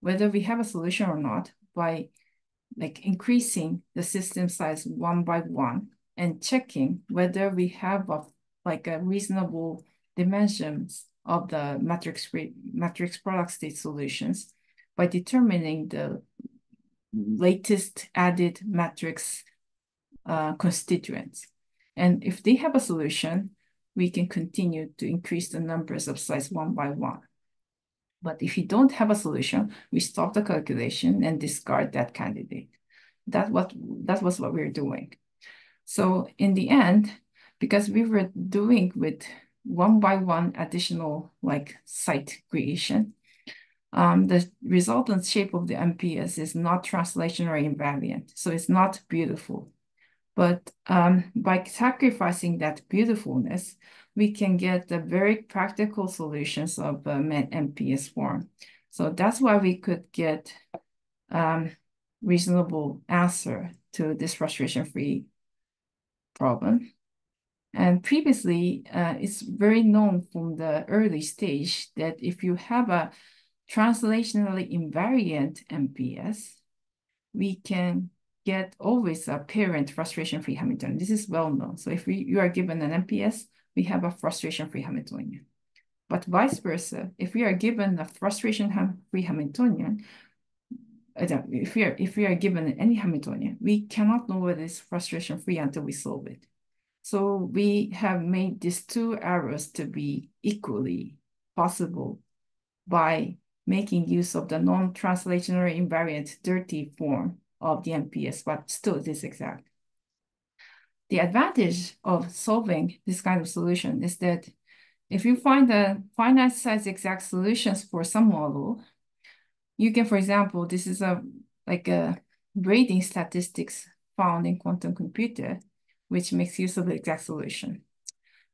Speaker 2: whether we have a solution or not by like increasing the system size one by one and checking whether we have a, like a reasonable dimensions of the matrix matrix product state solutions by determining the latest added matrix uh, constituents. And if they have a solution, we can continue to increase the numbers of sites one by one. But if you don't have a solution, we stop the calculation and discard that candidate. That what that was what we were doing. So in the end, because we were doing with one by one additional like site creation, um, the resultant shape of the MPS is not translational invariant. So it's not beautiful. But um, by sacrificing that beautifulness, we can get the very practical solutions of um, MPS form. So that's why we could get um, reasonable answer to this frustration-free problem. And previously, uh, it's very known from the early stage that if you have a translationally invariant MPS, we can get always a parent frustration-free Hamiltonian. This is well known. So if we, you are given an MPS, we have a frustration-free Hamiltonian. But vice versa, if we are given a frustration-free Hamiltonian, if we are if we are given any Hamiltonian, we cannot know whether it's frustration-free until we solve it. So we have made these two errors to be equally possible by making use of the non-translational invariant dirty form of the MPS, but still it is exact. The advantage of solving this kind of solution is that if you find the finite size exact solutions for some model, you can, for example, this is a like a braiding statistics found in quantum computer, which makes use of the exact solution.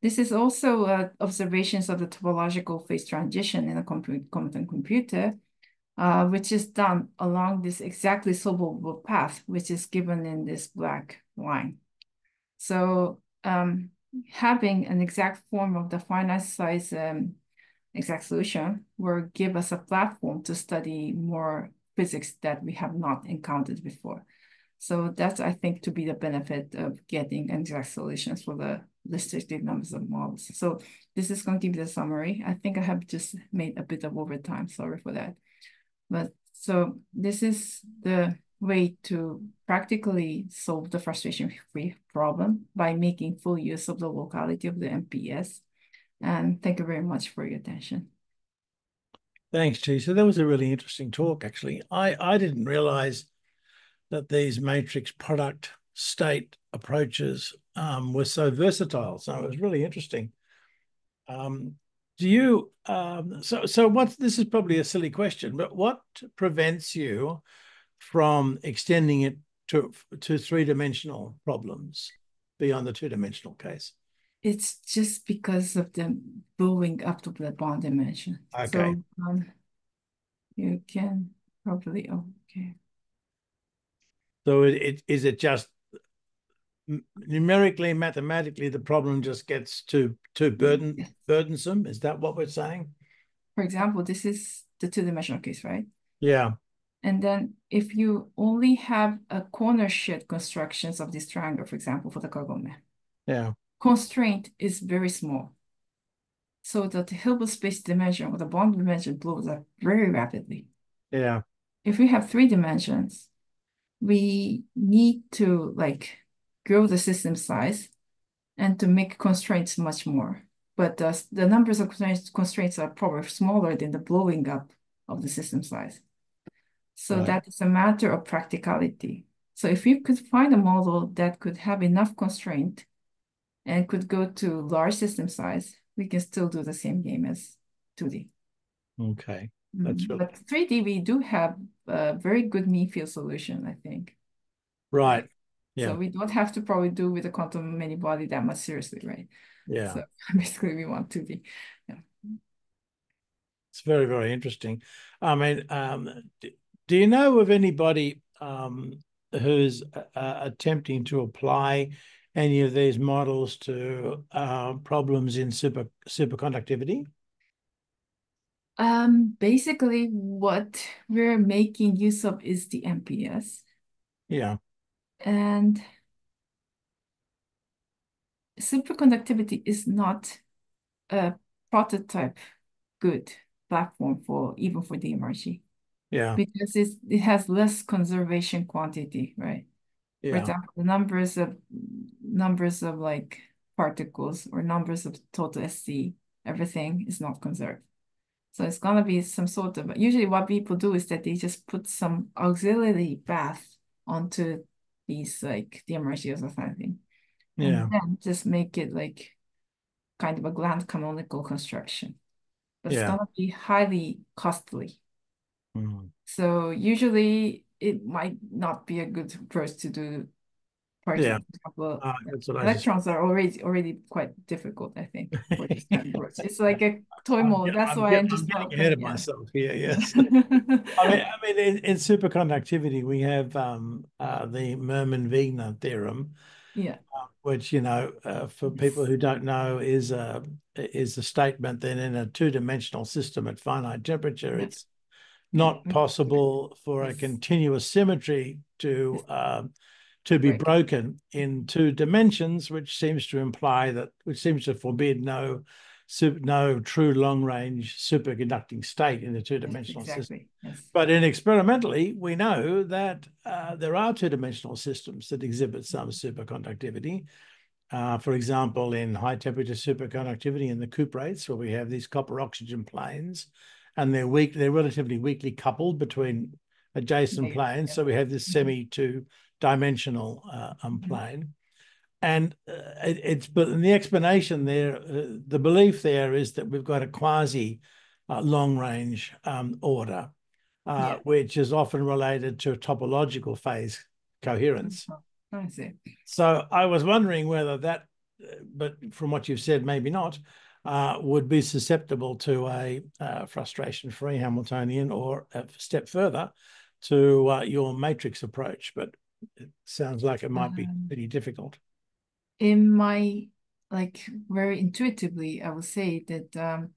Speaker 2: This is also uh, observations of the topological phase transition in a quantum computer, uh, which is done along this exactly solvable path, which is given in this black line. So um, having an exact form of the finite size um, exact solution will give us a platform to study more physics that we have not encountered before. So that's, I think, to be the benefit of getting exact solutions for the restricted numbers of models. So this is going to be the summary. I think I have just made a bit of overtime. Sorry for that. But so this is the way to practically solve the frustration-free problem by making full use of the locality of the MPS. And thank you very much for your attention.
Speaker 1: Thanks, Chi. So that was a really interesting talk, actually. I, I didn't realize that these matrix product state approaches um, were so versatile. So it was really interesting. Um, do you um, so so what this is probably a silly question but what prevents you from extending it to to three-dimensional problems beyond the two-dimensional case?
Speaker 2: It's just because of the blowing up to the bond dimension.
Speaker 1: Okay.
Speaker 2: so um, you can probably okay.
Speaker 1: So it, it is it just numerically, mathematically, the problem just gets too too mm. burden yes. burdensome. Is that what we're saying?
Speaker 2: For example, this is the two-dimensional case, right?
Speaker 1: Yeah.
Speaker 2: And then if you only have a corner shared constructions of this triangle, for example, for the Kagome,
Speaker 1: yeah,
Speaker 2: constraint is very small. So that the Hilbert space dimension or the bond dimension blows up very rapidly.
Speaker 1: Yeah.
Speaker 2: If we have three dimensions, we need to like grow the system size and to make constraints much more. But the, the numbers of constraints, constraints are probably smaller than the blowing up of the system size. So right. that is a matter of practicality. So if you could find a model that could have enough constraint and could go to large system size, we can still do the same game as 2D.
Speaker 1: Okay. Mm-hmm. That's
Speaker 2: really... But 3D, we do have a very good mean field solution, I think.
Speaker 1: Right.
Speaker 2: Yeah. So we don't have to probably do with the quantum many body that much seriously, right?
Speaker 1: Yeah.
Speaker 2: So [laughs] basically we want to be, yeah.
Speaker 1: It's very, very interesting. I mean, um, do you know of anybody um, who's uh, attempting to apply any of these models to uh, problems in super superconductivity?
Speaker 2: Um, basically, what we're making use of is the MPS.
Speaker 1: Yeah.
Speaker 2: And superconductivity is not a prototype good platform for even for DMRG.
Speaker 1: Yeah.
Speaker 2: Because it's, it has less conservation quantity, right? Yeah. For example, the numbers of numbers of like particles or numbers of total Sz, everything is not conserved. So it's gonna be some sort of usually what people do is that they just put some auxiliary path onto these like DMRGs or something.
Speaker 1: Yeah.
Speaker 2: And then just make it like kind of a grand canonical construction. But yeah. it's gonna be highly costly.
Speaker 1: Mm.
Speaker 2: So usually it might not be a good approach to do
Speaker 1: yeah.
Speaker 2: uh, electrons are already already quite difficult, I think, for this kind of [laughs] It's like a toy mold. That's I'm why I'm just
Speaker 1: getting ahead of yeah. myself here. Yes, [laughs] I mean, I mean, in, in superconductivity, we have um, uh, the Mermin-Wigner theorem.
Speaker 2: Yeah.
Speaker 1: Uh, which you know, uh, for people who don't know, is a is a statement that in a two dimensional system at finite temperature, yes. it's not possible for a continuous symmetry to uh, to be right. broken in two dimensions, which seems to imply that, which seems to forbid no, no true long range superconducting state in a two dimensional exactly. system. Yes. But in experimentally, we know that uh, there are two dimensional systems that exhibit some superconductivity. Uh, for example, in high temperature superconductivity in the cuprates, where we have these copper oxygen planes, and they're weak, they're relatively weakly coupled between adjacent yeah, planes. Yeah. So we have this mm-hmm. semi two dimensional uh, um, plane. And uh, it, it's but the explanation there, uh, the belief there is that we've got a quasi uh, long range um, order, uh, yeah. which is often related to topological phase coherence.
Speaker 2: Mm-hmm. I see.
Speaker 1: So I was wondering whether that, uh, but from what you've said, maybe not, uh, would be susceptible to a frustration-free Hamiltonian or a step further to your matrix approach. But it sounds like it might be um, pretty difficult.
Speaker 2: In my like very intuitively, I would say that um,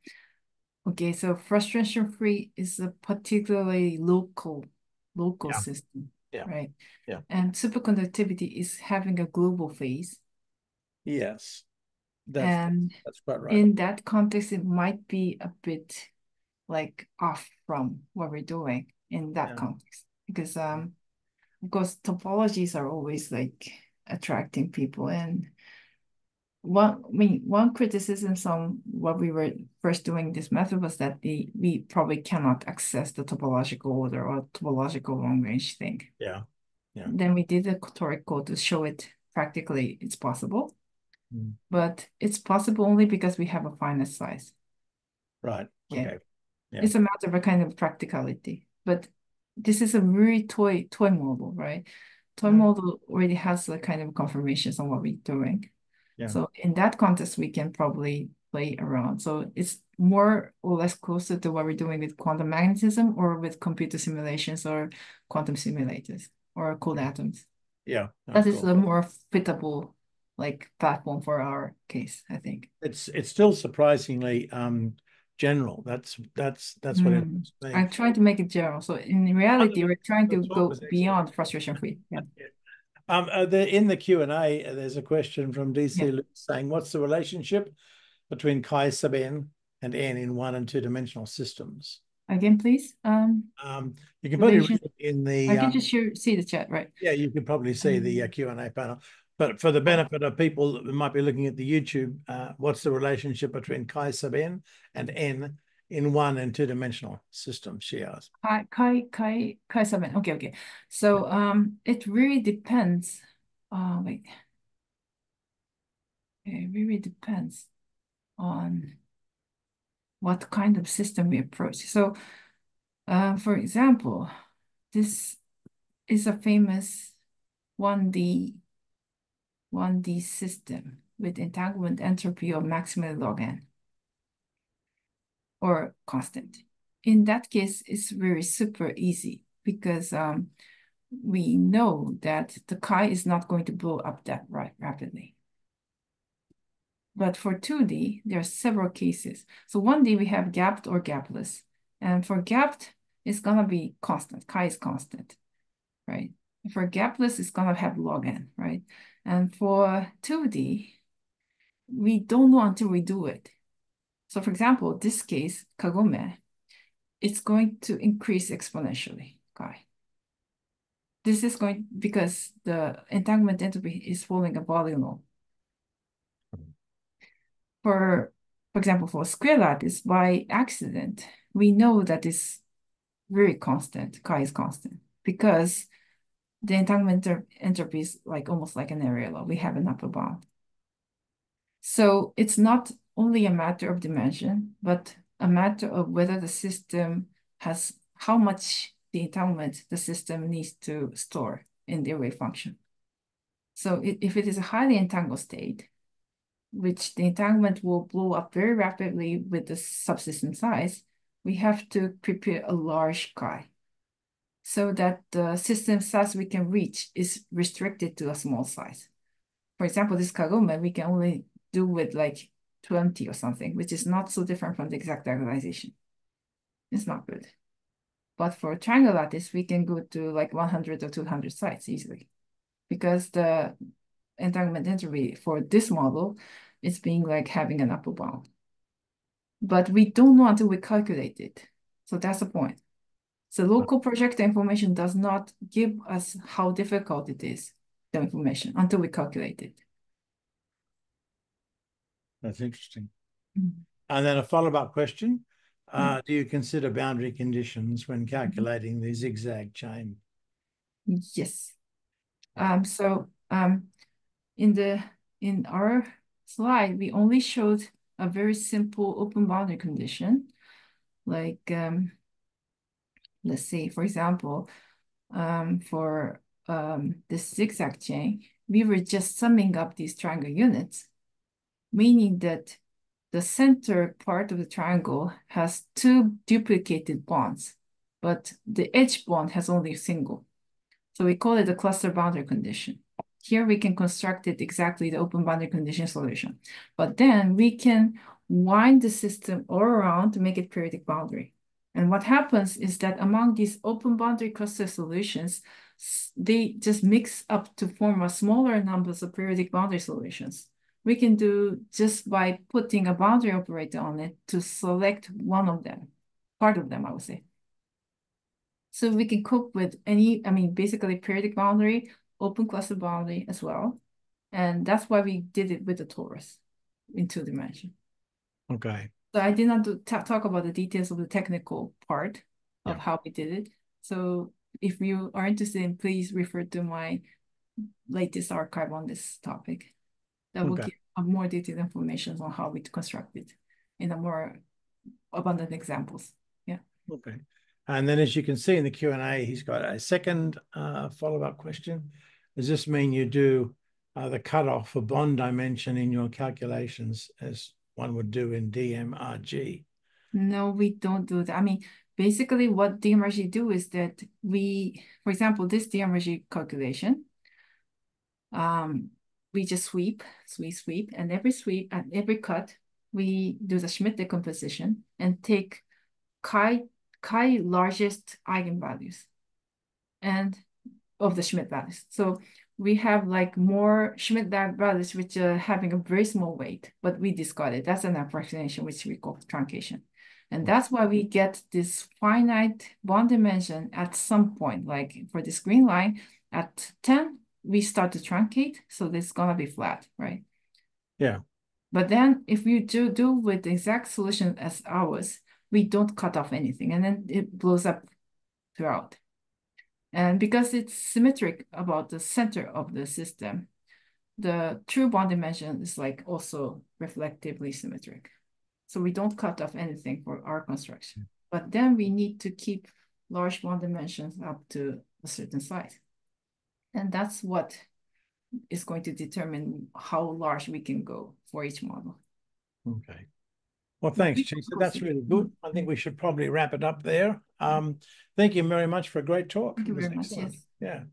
Speaker 2: okay, so frustration free is a particularly local local
Speaker 1: Yeah.
Speaker 2: system,
Speaker 1: Yeah.
Speaker 2: right?
Speaker 1: Yeah.
Speaker 2: And superconductivity is having a global phase,
Speaker 1: Yes. That's
Speaker 2: and
Speaker 1: that's quite right.
Speaker 2: in that context, it might be a bit like off from what we're doing in that
Speaker 1: Yeah.
Speaker 2: context because um of course topologies are always like attracting people and one I mean one criticism on what we were first doing this method was that the we probably cannot access the topological order or topological long range thing.
Speaker 1: Yeah. Yeah.
Speaker 2: Then we did a toric code to show it practically it's possible.
Speaker 1: Mm.
Speaker 2: But it's possible only because we have a finite size.
Speaker 1: Right.
Speaker 2: Yeah.
Speaker 1: Okay. Yeah.
Speaker 2: It's a matter of a kind of practicality. But this is a really toy toy model, right? Toy model already has a kind of confirmations on what we're doing.
Speaker 1: Yeah.
Speaker 2: So in that context, we can probably play around. So it's more or less closer to what we're doing with quantum magnetism or with computer simulations or quantum simulators or cold atoms.
Speaker 1: Yeah.
Speaker 2: That is
Speaker 1: cool.
Speaker 2: a more fitable like platform for our case, I think.
Speaker 1: It's it's still surprisingly um general. That's that's that's what it
Speaker 2: Mm.
Speaker 1: me.
Speaker 2: I to make it general. So in reality, we're trying to go beyond frustration free. Yeah. [laughs]
Speaker 1: Um, uh, the, in the Q and A, uh, there's a question from DC
Speaker 2: Yeah.
Speaker 1: Lewis saying, "What's the relationship between chi sub n and n in one and two dimensional systems?"
Speaker 2: Again, please. Um,
Speaker 1: Um, you can probably in the
Speaker 2: I can
Speaker 1: um,
Speaker 2: just share, see the chat, right?
Speaker 1: yeah, you can probably see the uh,
Speaker 2: Um,
Speaker 1: Q and A panel. But for the benefit of people that might be looking at the YouTube, uh, what's the relationship between chi sub n and n in one and two dimensional systems? She asked.
Speaker 2: Chi, Chi, Chi, sub n. Okay, okay. So um, it really depends. Uh, wait. It really depends on what kind of system we approach. So, uh, for example, this is a famous 1D 1D system with entanglement entropy of maximally log n or constant. In that case, it's very super easy because um, we know that the chi is not going to blow up that right rapidly. But for 2D, there are several cases. So 1D, we have gapped or gapless. And for gapped, it's going to be constant. Chi is constant, right? For gapless, it's going to have log n, right? And for 2D, we don't know until we do it. So for example, this case, Kagome, it's going to increase exponentially, chi. This is going because the entanglement entropy is following a law. For, for example, for square lattice, by accident, we know that it's very constant, chi is constant, because the entanglement entropy is like almost like an area law. We have an upper bound. So it's not only a matter of dimension, but a matter of whether the system has how much the entanglement the system needs to store in the wave function. So if it is a highly entangled state, which the entanglement will blow up very rapidly with the subsystem size, we have to prepare a large chi so that the system size we can reach is restricted to a small size. For example, this Kagome, we can only do with like 20 or something, which is not so different from the exact diagonalization. It's not good. But for triangle lattice, we can go to like 100 or 200 sites easily because the entanglement entropy for this model is being like having an upper bound. But we don't know until we calculate it. So that's the point. So local projector information does not give us how difficult it is, the information, until we calculate it.
Speaker 1: That's interesting.
Speaker 2: Mm.
Speaker 1: And then a follow-up question. Uh, do you consider boundary conditions when calculating the zigzag chain?
Speaker 2: Yes. Um, so um, in the in our slide, we only showed a very simple open boundary condition, like um, let's say, for example, um, for um, zigzag chain, we were just summing up these triangle units, meaning that the center part of the triangle has two duplicated bonds, but the edge bond has only a single. So we call it a cluster boundary condition. here we can construct it exactly the open boundary condition solution. But then we can wind the system all around to make it periodic boundary. And what happens is that among these open boundary cluster solutions, they just mix up to form a smaller numbers of periodic boundary solutions. We can do just by putting a boundary operator on it to select one of them, part of them, I would say. So we can cope with any, I mean, basically periodic boundary, open cluster boundary as well. And that's why we did it with the torus in two dimension.
Speaker 1: Okay.
Speaker 2: So I did not do, talk about the details of the technical part of
Speaker 1: Yeah.
Speaker 2: how we did it. So if you are interested in, please refer to my latest arXiv on this topic. That will
Speaker 1: Okay.
Speaker 2: give more detailed information on how we construct it in a more abundant examples. Yeah.
Speaker 1: Okay. And then as you can see in the Q&A, he's got a second uh, follow-up question. Does this mean you do uh, the cutoff for bond dimension in your calculations as one would do in DMRG.
Speaker 2: No, we don't do that. I mean, basically what DMRG do is that we, for example, this DMRG calculation, um, we just sweep, sweep, sweep, and every sweep, and every cut, we do the Schmidt decomposition and take chi, chi largest eigenvalues and of the Schmidt values. So we have like more Schmidt brothers, which are having a very small weight, but we discard it. That's an approximation which we call truncation. And that's why we get this finite bond dimension at some point, like for this green line at 10, we start to truncate. So this is gonna be flat, right?
Speaker 1: Yeah.
Speaker 2: But then if you do do with the exact solution as ours, we don't cut off anything and then it blows up throughout. And because it's symmetric about the center of the system, the true bond dimension is like also reflectively symmetric. So we don't cut off anything for our construction. But then we need to keep large bond dimensions up to a certain size. And that's what is going to determine how large we can go for each model.
Speaker 1: Okay. Well, thanks, Chisa. That's really good. I think we should probably wrap it up there. Um, thank you very much for a great talk.
Speaker 2: Thank you very much. Yes.
Speaker 1: Yeah.